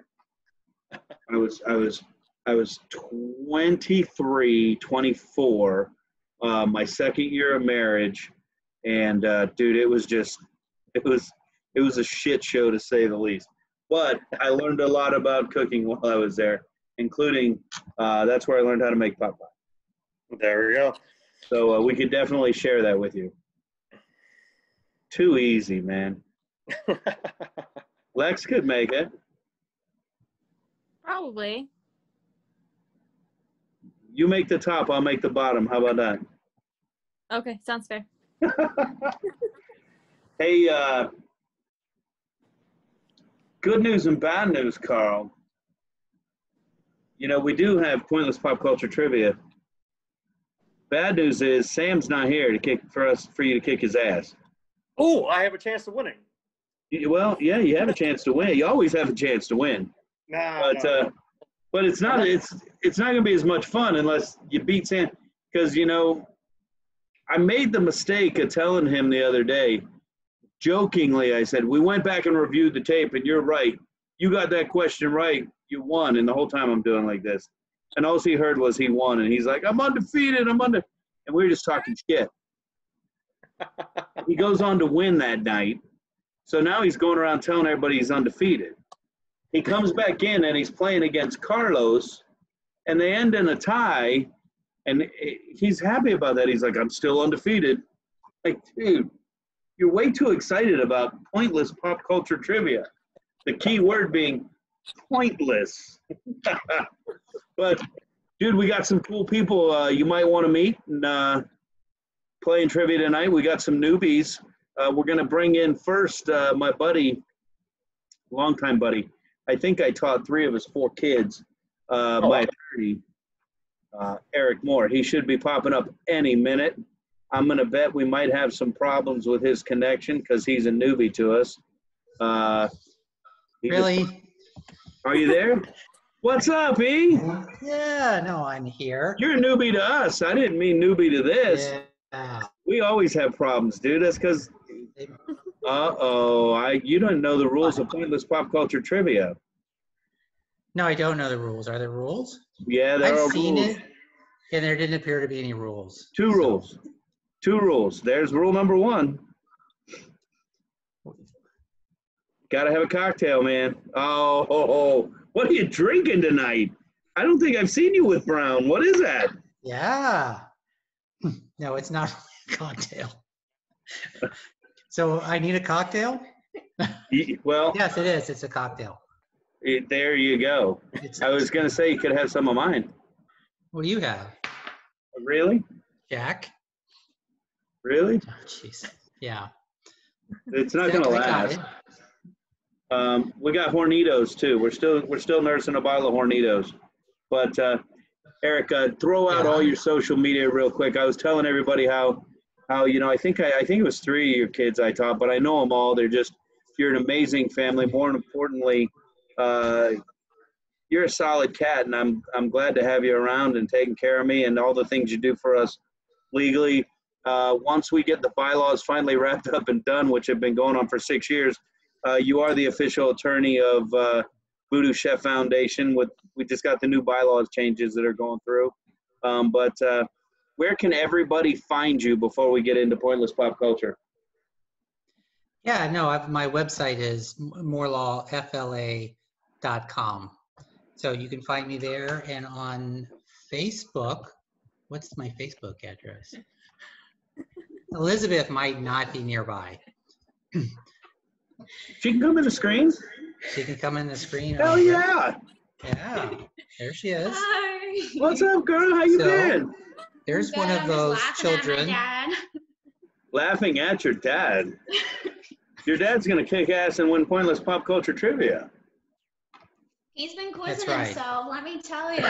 C: I was I was I was 23, 24, uh, my second year of marriage, and uh, dude, it was just it was It was a shit show to say the least. But I learned a lot about cooking while I was there, including uh, that's where I learned how to make pot pie.
E: There we go.
C: So uh, we could definitely share that with you. Too easy, man. Lex could make it.
D: Probably.
C: You make the top, I'll make the bottom. How about that?
D: Okay, sounds fair.
C: Hey, uh, good news and bad news, Carl. You know, we do have pointless pop culture trivia. Bad news is Sam's not here to kick for us for you to kick his ass.
E: oh, I have a chance of winning.
C: Well, yeah, you have a chance to win. You always have a chance to win,
E: Nah,
C: but
E: no.
C: uh, but it's not it's it's not gonna be as much fun unless you beat Sam. Because you know, I made the mistake of telling him the other day, jokingly. I said we went back and reviewed the tape, and you're right. You got that question right. You won. And the whole time I'm doing like this, and all he heard was he won, and he's like, I'm undefeated. I'm under, and we were just talking shit. he goes on to win that night. So now he's going around telling everybody he's undefeated. He comes back in and he's playing against Carlos, and they end in a tie. And he's happy about that. He's like, I'm still undefeated. Like, dude, you're way too excited about pointless pop culture trivia. The key word being pointless. but, dude, we got some cool people uh, you might want to meet and uh, playing trivia tonight. We got some newbies. Uh, we're going to bring in first uh, my buddy, longtime buddy. I think I taught three of his four kids. Uh,
E: Oh,
C: my
E: wow.
C: attorney, uh, Eric Moore. He should be popping up any minute. I'm going to bet we might have some problems with his connection because he's a newbie to us. Uh, he just-
F: Really?
C: are you there? What's up, E?
F: Yeah, no, I'm here.
C: You're a newbie to us. I didn't mean newbie to this.
F: Yeah.
C: We always have problems, dude. That's because Uh oh, I you don't know the rules of pointless pop culture trivia.
F: No, I don't know the rules. Are there rules?
C: Yeah, there
F: I've
C: are
F: seen
C: rules.
F: it, and there didn't appear to be any rules.
C: Two
F: So-
C: rules. Two rules. There's rule number one. Gotta have a cocktail, man. Oh, ho, ho. what are you drinking tonight? I don't think I've seen you with Brown. What is that?
F: Yeah. No, it's not a cocktail. So I need a cocktail?
C: Well,
F: Yes, it is. It's a cocktail.
C: it- there you go.
F: It's,
C: I was gonna say you could have some of mine.
F: what do you have?
C: Really?
F: Jack?
C: Really?
F: Oh. Yeah.
C: It's not gonna last. Um, we got Hornitos too. We're still we're still nursing a bottle of Hornitos. But uh, Eric, uh, throw out
F: Yeah.
C: all your social media real quick. I was telling everybody how how you know I think I, I think it was three of your kids I taught, but I know them all. They're just you're an amazing family. More importantly, uh, you're a solid cat, and I'm I'm glad to have you around and taking care of me and all the things you do for us legally. Uh, once we get the bylaws finally wrapped up and done, which have been going on for six years, uh, you are the official attorney of uh, Voodoo Chef Foundation. With we just got the new bylaws changes that are going through. Um, but uh, where can everybody find you before we get into pointless pop culture?
F: Yeah, no, I've, my website is morelawfla.com. So you can find me there and on Facebook. What's my Facebook address? Elizabeth might not be nearby.
C: She can come in the screen.
F: She can come in the screen.
C: Hell
F: over here.
C: yeah!
F: Yeah, there she is.
G: Hi.
C: What's up, girl? How you
F: So-
C: been?
F: There's
G: Good,
F: one
G: I'm
F: of those
G: laughing at
F: children.
G: dad.
C: Laughing at your dad. Your dad's gonna kick ass and win pointless pop culture trivia.
G: He's been quizzing
F: right.
G: himself, let me tell you.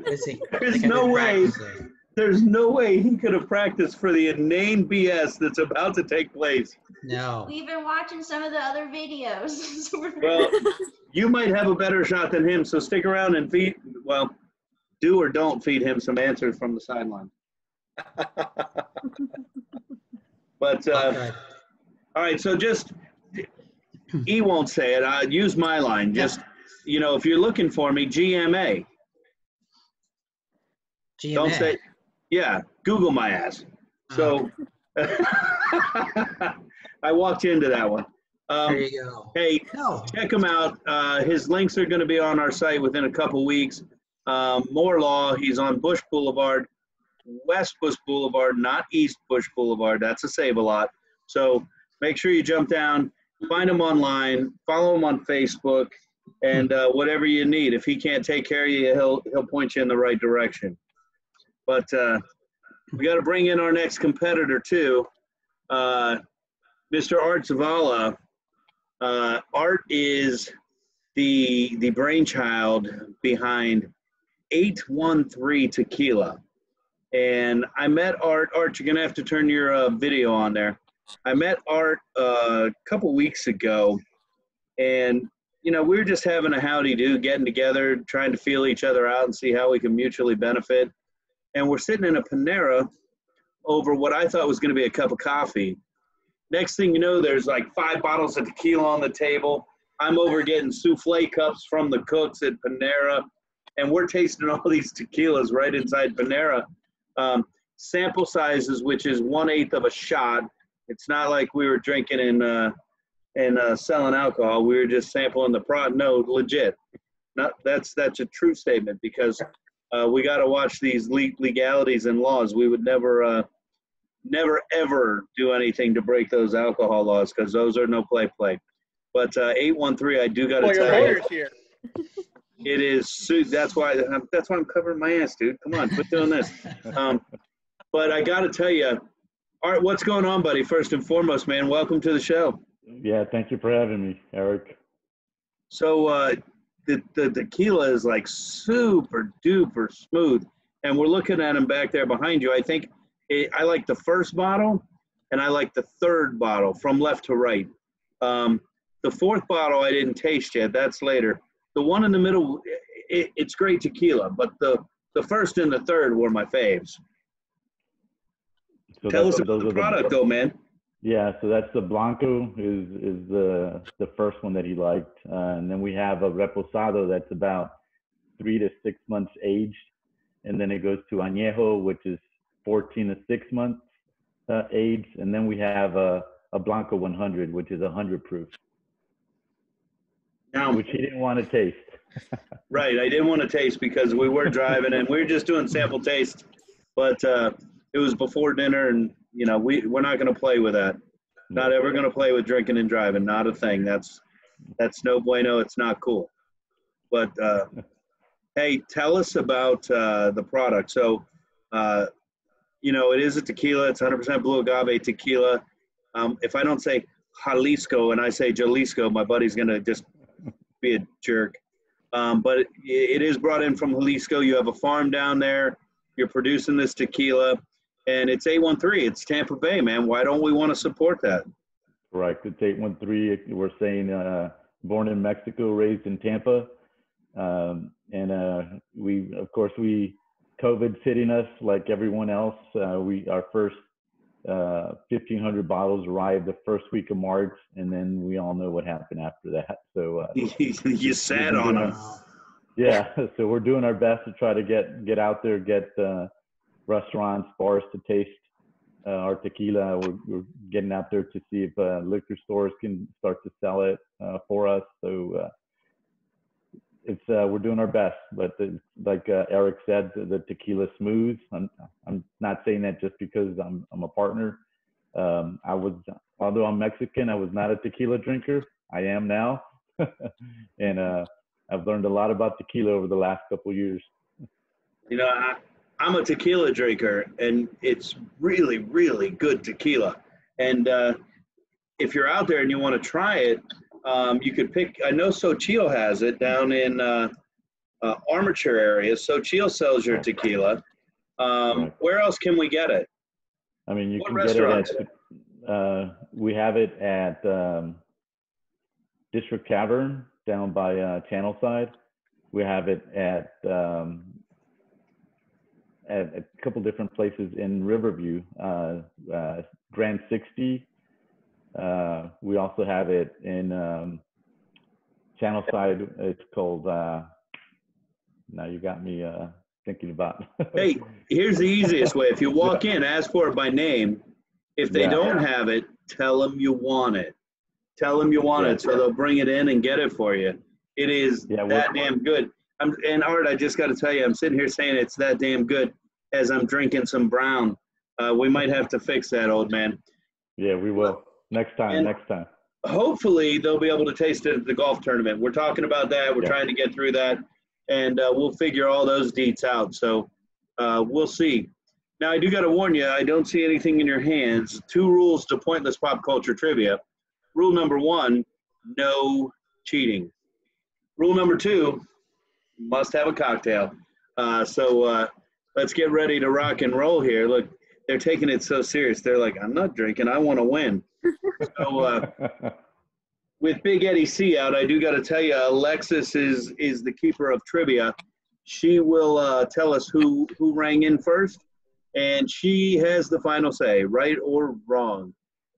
C: There's no way.
F: practicing.
C: There's no way he could have practiced for the inane BS that's about to take place.
F: No.
G: We've been watching some of the other videos.
C: Well, you might have a better shot than him, so stick around and feed, well, do or don't feed him some answers from the sideline. But, uh,
F: Okay.
C: all right, so just, he won't say it. I use my line. Just, you know, if you're looking for me, GMA. Don't say, yeah, Google my ass. So, I walked into that one.
F: There
C: Um,
F: you go.
C: hey,
F: No,
C: check him out. Uh, his links are going to be on our site within a couple weeks. Um, More Law, he's on Bush Boulevard, West Bush Boulevard, not East Bush Boulevard. That's a save a lot. So make sure you jump down, find him online, follow him on Facebook, and uh, whatever you need. If he can't take care of you, he'll he'll point you in the right direction. But uh, we got to bring in our next competitor too, uh, Mr. Art Zavala. Uh, Art is the the brainchild behind 813 Tequila. And I met Art. Art, you're gonna have to turn your uh, video on there. I met Art uh, a couple weeks ago, and you know we were just having a howdy do, getting together, trying to feel each other out and see how we can mutually benefit. And we're sitting in a Panera over what I thought was going to be a cup of coffee. Next thing you know, there's like five bottles of tequila on the table. I'm over getting souffle cups from the cooks at Panera, and we're tasting all these tequilas right inside Panera. Um, sample sizes, which is one eighth of a shot. It's not like we were drinking and uh, and uh, selling alcohol. We were just sampling the product. No, legit. Not that's that's a true statement because uh, we got to watch these le- legalities and laws. We would never, uh, never ever do anything to break those alcohol laws because those are no play play. But uh, eight one three, I do got to
E: Well,
C: tell you,
E: here.
C: it is. su- That's why. That's why I'm covering my ass, dude. Come on, quit doing this. Um, but I got to tell you, Art, what's going on, buddy? First and foremost, man, welcome to the show.
H: Yeah, thank you for having me, Eric.
C: So uh, the, the tequila is like super duper smooth, and we're looking at them back there behind you. I think it, I like the first bottle, and I like the third bottle from left to right. Um, the fourth bottle I didn't taste yet. That's later. The one in the middle, it, it's great tequila, but the the first and the third were my faves.
H: So
C: Tell us about the product, though, man.
H: Yeah, so that's the Blanco is is the the first one that he liked, uh, and then we have a Reposado that's about three to six months aged, and then it goes to Añejo, which is 14 to six months uh, aged, and then we have a a Blanco 100, which is 100 proof,
C: Now,
H: which he didn't want to taste.
C: Right. I didn't want to taste because we were driving and we were just doing sample taste, but uh, it was before dinner, and you know we we're not going to play with that. Not ever going to play with drinking and driving. Not a thing. That's that's no bueno. It's not cool. But uh, hey, tell us about uh, the product. So, uh, you know, it is a tequila. It's 100% blue agave tequila. Um, if I don't say Jalisco and I say Jalisco, my buddy's going to just be a jerk. Um, but it, it is brought in from Jalisco. You have a farm down there. You're producing this tequila, and it's 813. It's Tampa Bay, man. Why don't we want to support that?
H: Correct. It's 813. We're saying uh, born in Mexico, raised in Tampa. Um, and uh, we, of course, we, COVID's hitting us like everyone else. Uh, we, our first uh, 1,500 bottles arrived the first week of March, and then we all know what happened after that. So, uh,
C: you sat on them.
H: yeah, so we're doing our best to try to get get out there, get uh, restaurants, bars to taste uh, our tequila. We're, we're getting out there to see if uh, liquor stores can start to sell it uh, for us. So uh, it's uh, we're doing our best. But the, like uh, Eric said, the, the tequila smooth. I'm I'm not saying that just because I'm I'm a partner. Um, I was although I'm Mexican, I was not a tequila drinker. I am now, and uh, I've learned a lot about tequila over the last couple years.
C: You know, I, I'm a tequila drinker, and it's really, really good tequila. And uh, if you're out there and you want to try it, um, you could pick. I know Sochil has it down in uh, uh, Armature area. Sochil sells your tequila. Um,
H: Right.
C: where else can we get it?
H: I mean, you
C: What
H: can get it at. Uh, we have it at um, District Tavern down by uh, Channel Side. We have it at um, at a couple different places in Riverview, uh, uh, Grand 60. Uh, we also have it in um, Channel Side. It's called. Uh, now you got me uh, thinking about.
C: Hey, here's the easiest way. If you walk in, ask for it by name. If they
H: Yeah.
C: don't have it, tell them you want it. Tell them you want
H: Yeah.
C: it, so they'll bring it in and get it for you. It is
H: Yeah,
C: that damn good. I'm, and Art, I just got to tell you, I'm sitting here saying it's that damn good as I'm drinking some brown. Uh, we might have to fix that, old man.
H: Yeah, we will. Next time,
C: And-
H: next time.
C: Hopefully, they'll be able to taste it at the golf tournament. We're talking about that. We're
H: Yeah.
C: trying to get through that, and uh, we'll figure all those deets out. So uh, we'll see. Now, I do got to warn you, I don't see anything in your hands. Two rules to pointless pop culture trivia. Rule number one no cheating. Rule number two must have a cocktail. Uh, so uh, let's get ready to rock and roll here. Look, they're taking it so serious. They're like, I'm not drinking, I want to win. So, uh, with Big Eddie C out, I do got to tell you, Alexis is is the keeper of trivia. She will uh, tell us who who rang in first, and she has the final say, right or wrong.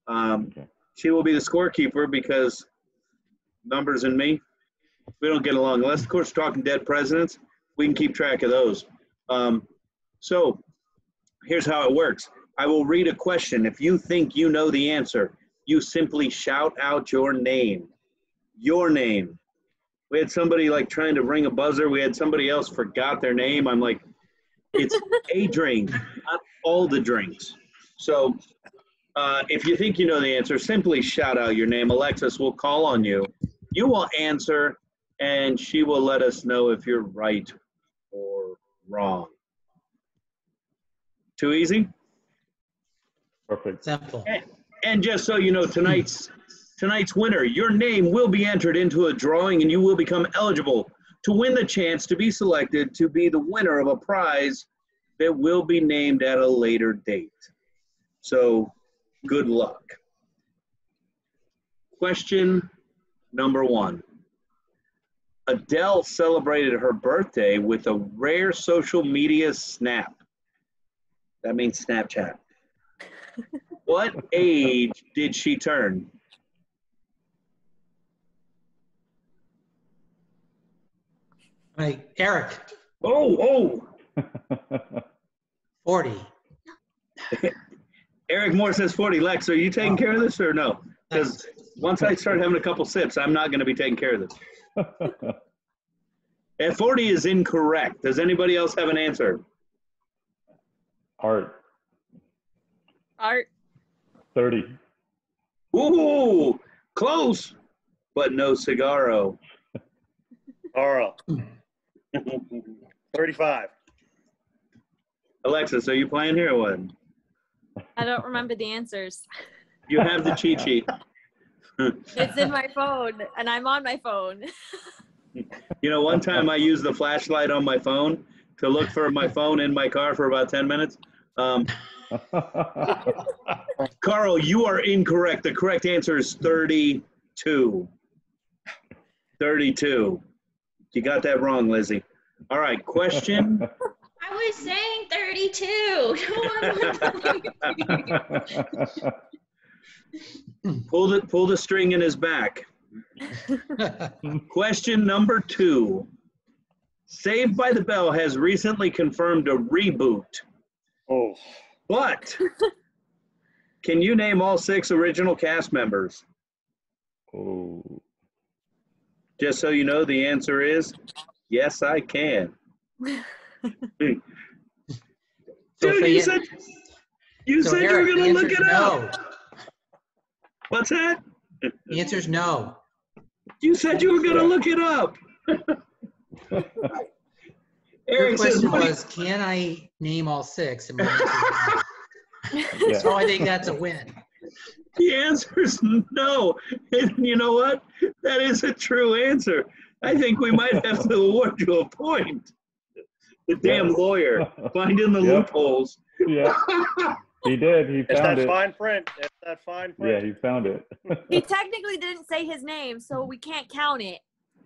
C: Um,
H: Okay.
C: she will be the scorekeeper because numbers and me, we don't get along. Unless, of course, we're talking dead presidents, we can keep track of those. Um, so, here's how it works. I will read a question. If you think you know the answer, you simply shout out your name. Your name. We had somebody like trying to ring a buzzer. We had somebody else forgot their name. I'm like, it's a drink, not all the drinks. So uh, if you think you know the answer, simply shout out your name. Alexis will call on you. You will answer, and she will let us know if you're right or wrong. Too easy?
H: Perfect.
F: Simple.
C: And just so you know, tonight's tonight's winner, your name will be entered into a drawing and you will become eligible to win the chance to be selected to be the winner of a prize that will be named at a later date. So, good luck. Question number 1. Adele celebrated her birthday with a rare social media snap. That means Snapchat. What age did she turn?
F: Right, Eric,
C: Oh, oh.
F: 40.
C: Eric Moore says 40. Lex, are you taking care of this or no? Because once I start having a couple sips, I'm not going to be taking care of this. At 40 is incorrect. Does anybody else have an answer?
H: Art,
D: Art.
H: 30.
C: Ooh, close, but no cigarro.
E: Carl, 35.
C: Alexis, are you playing here or what?
D: I don't remember the answers.
C: You have the cheat sheet.
D: It's in my phone, and I'm on my phone.
C: You know, one time I used the flashlight on my phone to look for my phone in my car for about 10 minutes. Um, Carl, you are incorrect. The correct answer is 32. 32. You got that wrong, Lizzie. All right, question.
G: I was saying 32.
C: pull the pull the string in his back. Question number two. Saved by the Bell has recently confirmed a reboot,
E: Oh,
C: but can you name all six original cast members?
H: oh,
C: Just so you know, the answer is yes, I can. Dude,
F: for
C: you
F: you-
C: said you
F: so
C: said you were gonna look
F: answer's
C: it up. What's that?
F: The answer is no.
C: You said you were gonna look it up.
F: Your
C: Eric says,
F: question
C: "What do you-
F: was, can I name all six? And my answer is no.
H: yeah.
F: So I think that's a win.
C: The answer is no. And you know what? That is a true answer. I think we might have to award you a point. The damn
H: Yeah.
C: lawyer finding the
H: Yeah.
C: loopholes.
H: yeah, he did. He
E: it's
H: found
E: that
H: it.
E: fine print. It's that fine
H: Yeah, he found it.
D: He technically didn't say his name, so we can't count it.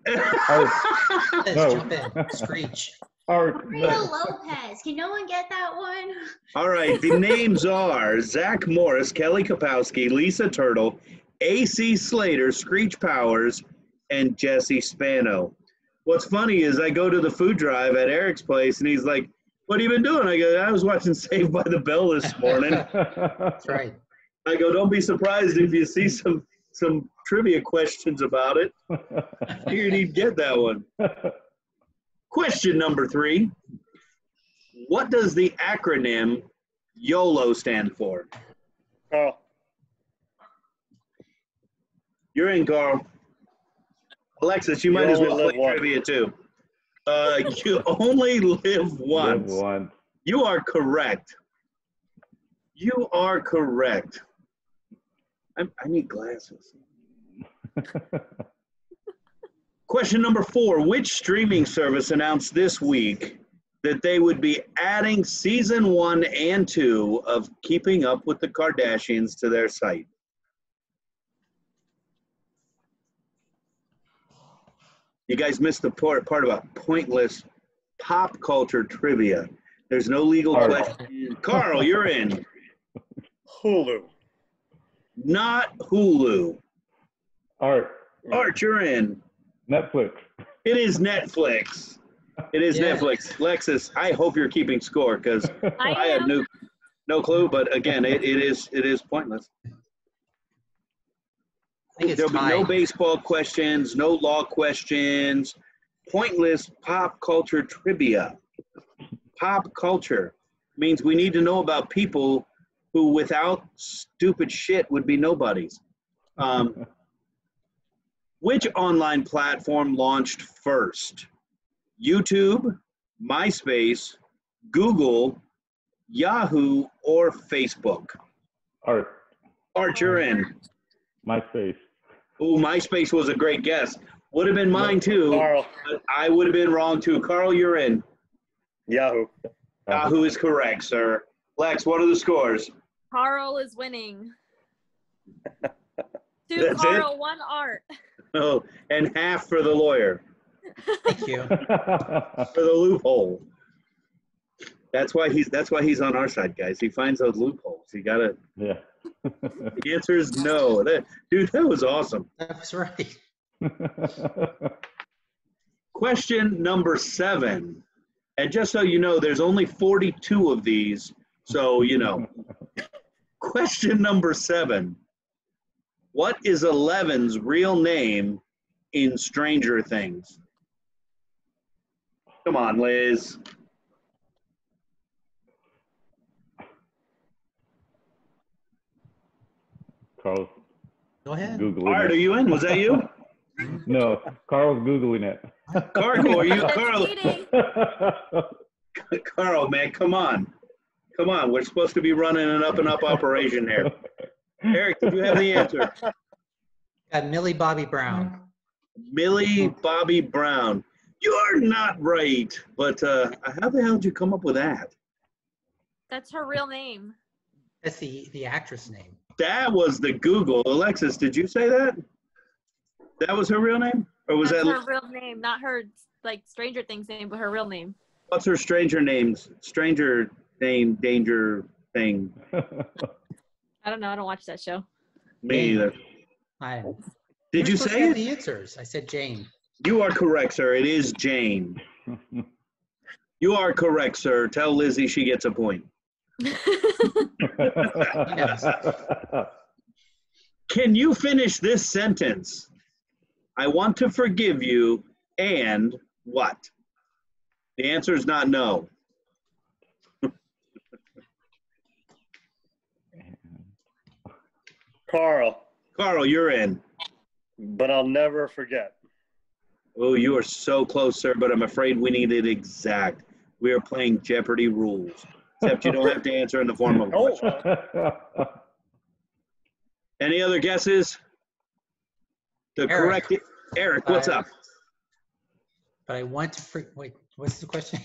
F: Let's
H: No.
F: jump in. Screech.
H: Art,
G: Mario Lopez. Can no one get that one?
C: All right, the names are Zach Morris, Kelly Kapowski, Lisa Turtle, AC Slater, Screech Powers, and Jesse Spano. What's funny is I go to the food drive at Eric's place and he's like, What have you been doing? I go, I was watching Saved by the Bell this morning.
F: That's right.
C: I go, don't be surprised if you see some some trivia questions about it. Figured he'd get that one. Question number three. What does the acronym YOLO stand for?
E: Carl.
C: You're in, Carl. Alexis, you might as well
E: only live
C: play
E: once.
C: trivia too. Uh, you only live once.
H: Live once.
C: You are correct. You are correct. I, I need glasses. Question number four Which streaming service announced this week that they would be adding season one and two of Keeping Up with the Kardashians to their site? You guys missed the part, part about pointless pop culture trivia. There's no legal
H: Carl.
C: question. Carl, you're in.
E: Hulu.
C: Not Hulu.
H: Art.
C: Art, you're in.
H: Netflix.
C: It is Netflix. It is
F: Yeah.
C: Netflix. Lexus, I hope you're keeping score because
D: I
C: I have no no clue. But again, it, it is it is pointless.
F: I think it's
C: There'll be no baseball questions, no law questions, pointless pop culture trivia. Pop culture means we need to know about people who, without stupid shit, would be nobodies. Um, which online platform launched first? YouTube, MySpace, Google, Yahoo, or Facebook?
H: Art.
C: Art, you're in.
H: MySpace.
C: Ooh, MySpace was a great guess. Would have been mine too.
E: Carl.
C: but I would have been wrong too. Carl, you're in.
E: Yahoo.
C: Yahoo is correct, sir. Lex, what are the scores?
D: Carl is winning. Two
C: That's it?
D: Carl, one Art.
C: Oh, and half for the lawyer
F: Thank you.
C: for the loophole. That's why he's that's why he's on our side, guys. He finds those loopholes. You gotta.
H: yeah.
C: The answer is no. That, dude, that was awesome.
F: That was right.
C: Question number seven. And just so you know, there's only 42 of these. So, you know. Question number seven. What is Eleven's real name in Stranger Things? Come on, Liz.
H: Carl's
F: Go ahead.
H: Googling
C: Art, are you in? Was that you?
H: No, Carl's Googling it.
C: Carl, are you Carl? Carl, man, come on. Come on. We're supposed to be running an up and up operation here. Eric, did you have the answer?
F: Got Millie Bobby Brown.
C: Millie Bobby Brown. You are not right, but uh, how the hell did you come up with that?
D: That's her real name.
F: That's the, the actress name.
C: That was the Google. Alexis, did you say that? That was her real name, or was
D: That's
C: that
D: her real name, not her like Stranger Things name, but her real name.
C: what's her stranger names? Stranger name, danger thing.
D: I don't know. I don't watch that show.
C: Me either.
F: I,
C: Did
F: You're
C: you
F: supposed to
C: say it?
F: the answers? I said Jane.
C: You are correct, sir. It is Jane. You are correct, sir. Tell Lizzie she gets a point.
F: Yes.
C: Can you finish this sentence? I want to forgive you and what? The answer is not no.
E: Carl.
C: Carl, you're in.
E: But I'll never forget.
C: Oh, you are so close, sir, but I'm afraid we need it exact. We are playing Jeopardy rules. Except you don't have to answer in the form of a
E: Oh,
C: question. Any other guesses? The
F: Eric.
C: correct Eric, what's up?
F: But I want to, fr- wait, what's the question?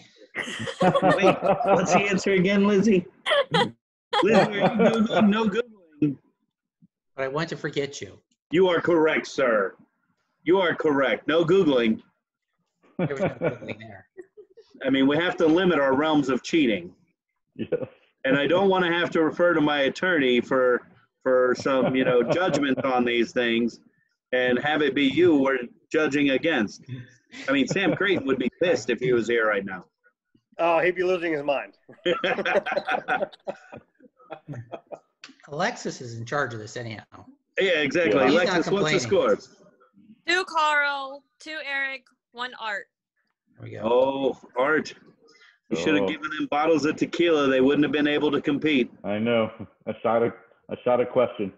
C: Wait, what's the answer again, Lizzie? Lizzie, are you Googling? No Googling.
F: But I want to forget you.
C: You are correct, sir. You are correct. No Googling.
F: There was no Googling there.
C: I mean, we have to limit our realms of cheating.
H: yes.
C: And I don't want to have to refer to my attorney for for some, you know, judgment on these things and have it be you we're judging against. I mean, Sam Creighton would be pissed if he was here right now.
E: Oh, he'd be losing his mind.
F: Alexis is in charge of this anyhow.
C: Yeah, exactly.
H: Yeah.
F: He's
C: Alexis, what's the score?
D: Two Carl, two Eric, one Art.
F: There we go.
C: Oh, Art. You should have
H: Oh.
C: given them bottles of tequila. They wouldn't have been able to compete.
H: I know. A shot of a shot of question.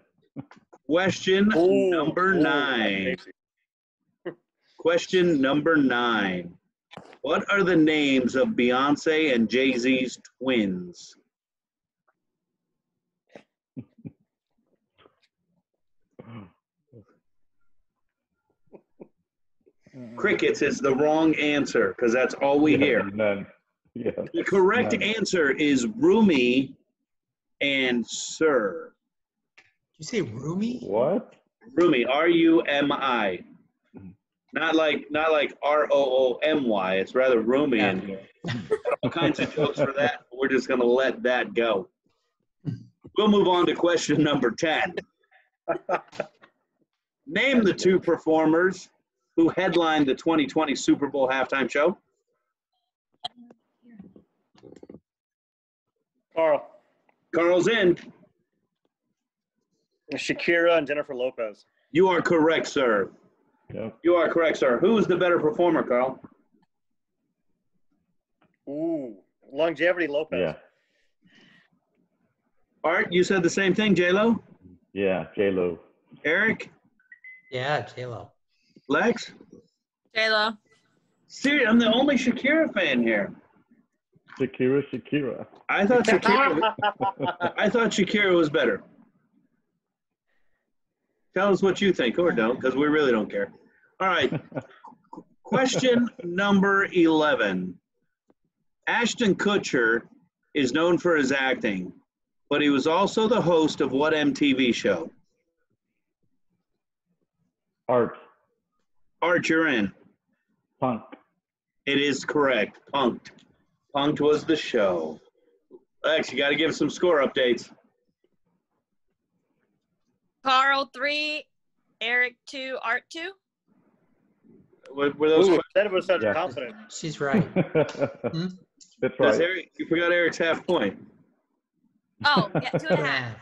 C: Question
E: Ooh,
C: number
E: ooh,
C: nine. Question number nine. What are the names of Beyonce and Jay Z's twins? Crickets is the wrong answer because that's all we
H: Yeah,
C: hear.
H: None. Yeah.
C: The correct
H: None.
C: answer is Rumi and Sir.
F: Did you say Rumi?
H: What?
C: Rumi, R U M I. Not like not like R O O M Y. It's rather Rumi in here. All kinds of jokes for that. We're just gonna let that go. We'll move on to question number 10. Name the two performers who headlined the 2020 Super Bowl halftime show.
E: Carl,
C: Carl's in.
E: Shakira, and Jennifer Lopez.
C: You are correct, sir.
H: Yep.
C: You are correct, sir. Who is the better performer, Carl?
E: Ooh, longevity Lopez.
H: Yeah.
C: Art, you said the same thing, J-Lo?
H: Yeah. J Lo.
C: Eric?
F: Yeah, J-Lo.
C: Lex?
D: J-Lo.
C: Seriously, I'm the only Shakira fan here.
H: Shakira. Shakira.
C: I thought Shakira. I thought Shakira was better. Tell us what you think, or don't, because we really don't care. All right. Question number 11. Ashton Kutcher is known for his acting, but he was also the host of what MTV show?
H: Art.
C: Art, you're in.
H: Punk.
C: It is correct. Punk'd. Punk'd was the show. Lex, you got to give some score updates.
D: Carl, three. Eric, two. Art, two.
C: Were, were those?
E: Ooh, said it with such
H: Yeah.
E: confidence.
F: She's right.
H: Hmm?
C: That's
H: right.
C: Eric, you forgot Eric's half point.
D: Oh, yeah, two and a half.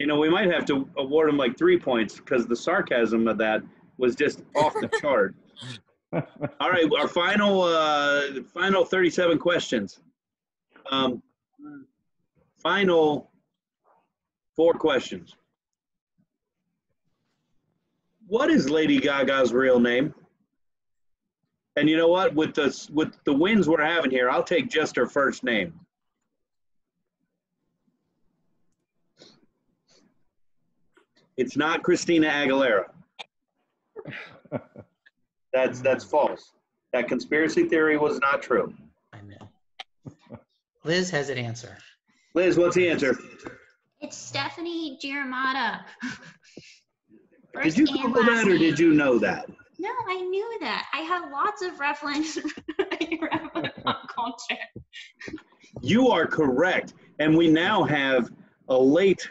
C: You know, we might have to award him like three points because the sarcasm of that was just off the chart. All right, our final, uh, final 37 questions. Um, final four questions. What is Lady Gaga's real name? And you know what? With the with the wins we're having here, I'll take just her first name. It's not Christina Aguilera. That's that's false. That conspiracy theory was not true.
F: I know. Liz has an answer.
C: Liz, what's the answer?
G: It's Stefani Germanotta.
C: Did you
G: and
C: Google that or did you know that?
G: No, I knew that. I have lots of reference pop culture.
C: You are correct, and we now have a late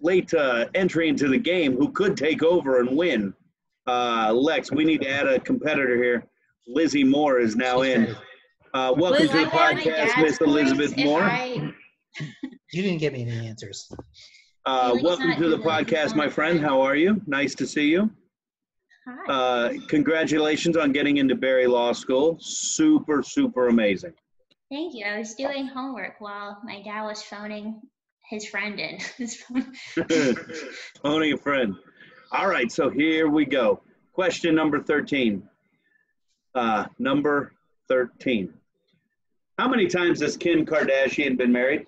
C: late uh, entry into the game who could take over and win. Uh, Lex, we need to add a competitor here. Lizzie Moore is now in. Uh, welcome
D: Liz,
C: to the
D: I
C: podcast, Miss Elizabeth Moore.
G: I-
F: You didn't give me any answers.
C: Uh, welcome to the podcast,
G: on
C: my friend. How are you? Nice to see you.
G: Hi.
C: Uh, congratulations on getting into Barry Law School. Super, super amazing.
G: Thank you. I was doing homework while my dad was phoning his friend in. His phone.
C: Owning a friend. All right, so here we go. Question number 13. Uh, number 13. How many times has Kim Kardashian been married?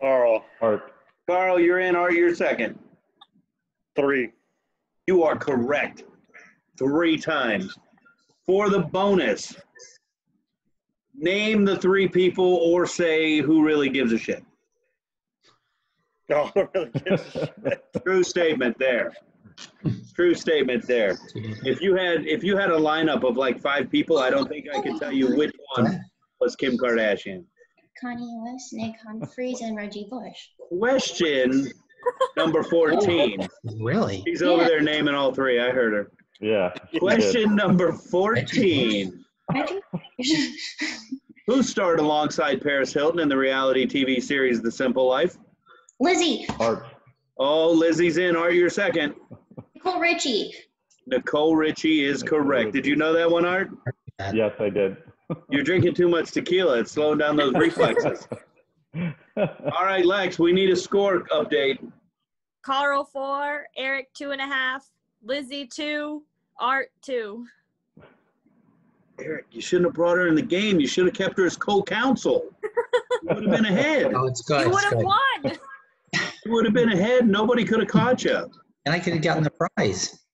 E: Carl,
H: Art.
C: Carl, you're in. Art, you're second.
E: three.
C: You are correct. Three times. For the bonus, name the three people or say who really gives a shit.
E: No, I don't really gives a shit.
C: True statement there. True statement there. If you had if you had a lineup of like five people, I don't think I could tell you which one was Kim Kardashian.
G: Kanye West, Nick Humphries, and Reggie Bush.
C: Question number 14.
F: Really?
C: She's over
G: Yeah.
C: there naming all three. I heard her.
H: Yeah. she did.
C: Question number 14.
G: Reggie
C: Who starred alongside Paris Hilton in the reality TV series The Simple Life?
G: Lizzie,
H: Art.
C: Oh, Lizzie's in. Art, you're second.
G: Nicole Richie,
C: Nicole Richie is correct. Did you know that one, Art?
H: Yes, I did.
C: You're drinking too much tequila. It's slowing down those reflexes. All right, Lex, we need a score update.
D: Carl four, Eric two and a half, Lizzie two, Art two.
C: Eric, you shouldn't have brought her in the game. You should have kept her as co-counsel. You would have been ahead.
F: Oh, it's good.
D: You
F: it's
D: would have
F: good.
D: won.
C: You would have been ahead. Nobody could have caught you.
F: And I could have gotten the prize.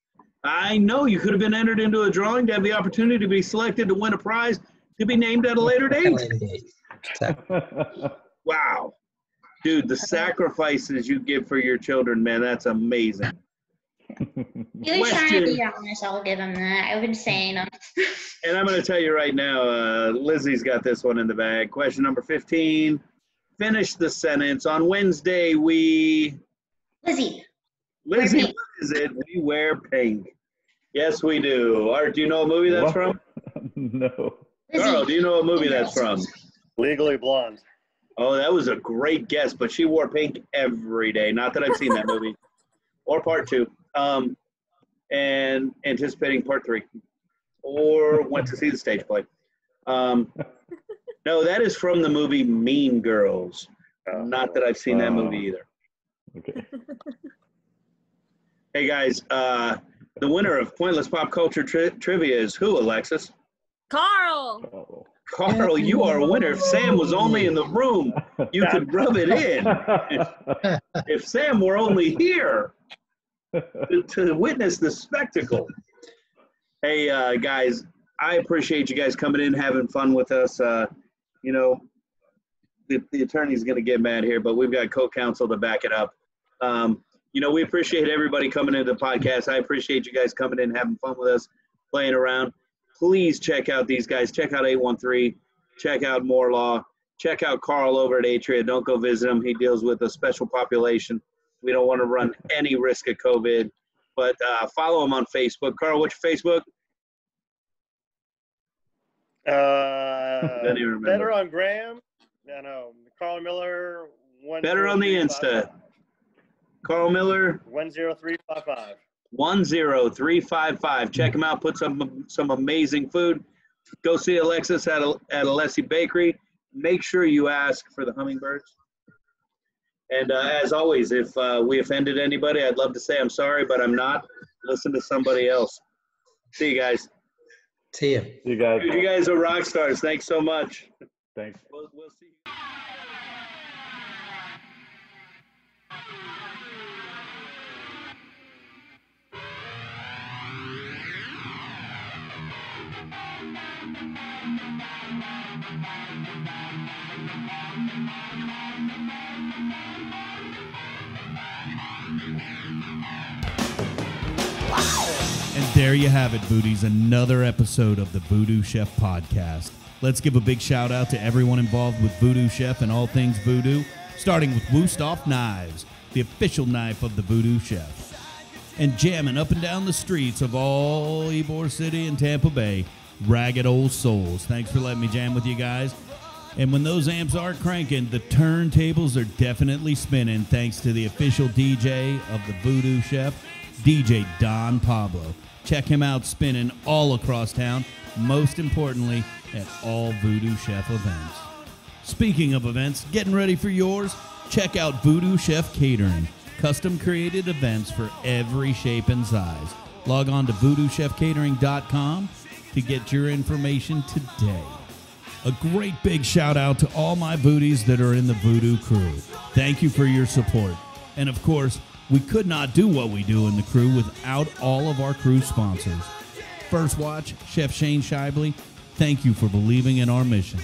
C: I know you could have been entered into a drawing to have the opportunity to be selected to win a prize to be named at a later date.
F: later date. So,
C: Wow. Dude, the sacrifices you give for your children, man, that's amazing.
G: he was trying to be honest. I'll give him that. I've been saying them.
C: And I'm going to tell you right now, uh, Lizzie's got this one in the bag. Question number 15. Finish the sentence. On Wednesday, we.
G: Lizzie,
C: Lizzie, what is it? We wear pink. Yes, we do. Art, do you know a movie that's
H: What?
C: from?
H: no.
C: Carl, do you know a movie that's from?
E: Legally Blonde.
C: Oh, that was a great guess, but she wore pink every day. Not that I've seen that movie or part two. Um, and anticipating part three or went to see the stage play. Um, no, that is from the movie Mean Girls.
E: Uh,
C: Not that I've seen that movie either.
H: Okay.
C: Hey guys, uh, the winner of Pointless Pop Culture tri- Trivia is who, Alexis?
D: Carl.
H: Oh.
C: Carl, you are a winner. If Sam was only in the room, you could rub it in. If Sam were only here to, to witness the spectacle. Hey, uh, guys, I appreciate you guys coming in, having fun with us. Uh, you know, the, the attorney's going to get mad here, but we've got co-counsel to back it up. Um, you know, we appreciate everybody coming into the podcast. I appreciate you guys coming in, having fun with us, playing around. Please check out these guys. Check out 813. Check out More Law. Check out Carl over at Atria. Don't go visit him. He deals with a special population. We don't want to run any risk of COVID. But uh, follow him on Facebook. Carl, what's your Facebook?
E: Uh,
C: Don't even remember.
E: better on Graham. I know. Carl Miller. One
C: Better on the Insta. Carl Miller,
E: 10355.
C: 10355. Check him out. Put some some amazing food. Go see Alexis at, at Alessi Bakery. Make sure you ask for the hummingbirds. And uh, as always, if uh, we offended anybody, I'd love to say I'm sorry, but I'm not. Listen to somebody else. See you guys.
F: See you.
H: you guys.
C: You guys are rock stars. Thanks so much.
H: Thanks.
C: We'll, we'll see you.
B: And there you have it, Voodies. Another episode of the Voodoo Chef podcast. Let's give a big shout out to everyone involved with Voodoo Chef and all things voodoo, starting with Wüsthof Knives, the official knife of the Voodoo Chef. And jamming up and down the streets of all Ybor City and Tampa Bay, Ragged Old Souls. Thanks for letting me jam with you guys. And when those amps are cranking, the turntables are definitely spinning thanks to the official DJ of the Voodoo Chef, DJ Don Pablo. Check him out spinning all across town, most importantly, at all Voodoo Chef events. Speaking of events, getting ready for yours? Check out Voodoo Chef Catering, custom created events for every shape and size. Log on to voodoochefcatering.com to get your information today. A great big shout out to all my Voodies that are in the Voodoo Krewe. Thank you for your support. And of course, we could not do what we do in the crew without all of our crew sponsors. First Watch, Chef Shane Shively, thank you for believing in our mission.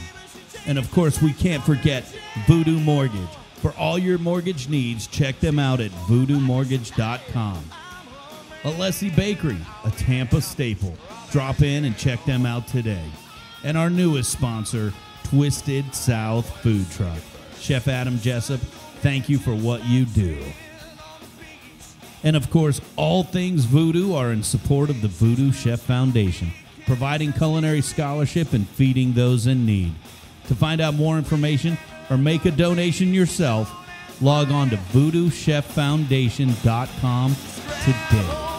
B: And of course, we can't forget Voodoo Mortgage. For all your mortgage needs, check them out at voodoomortgage.com. Alessi Bakery, a Tampa staple. Drop in and check them out today. And our newest sponsor, Twisted South Food Truck. Chef Adam Jessup, thank you for what you do. And of course, all things voodoo are in support of the Voodoo Chef Foundation, providing culinary scholarship and feeding those in need.
C: To find out more information or make a donation yourself, log on to voodoocheffoundation.com today.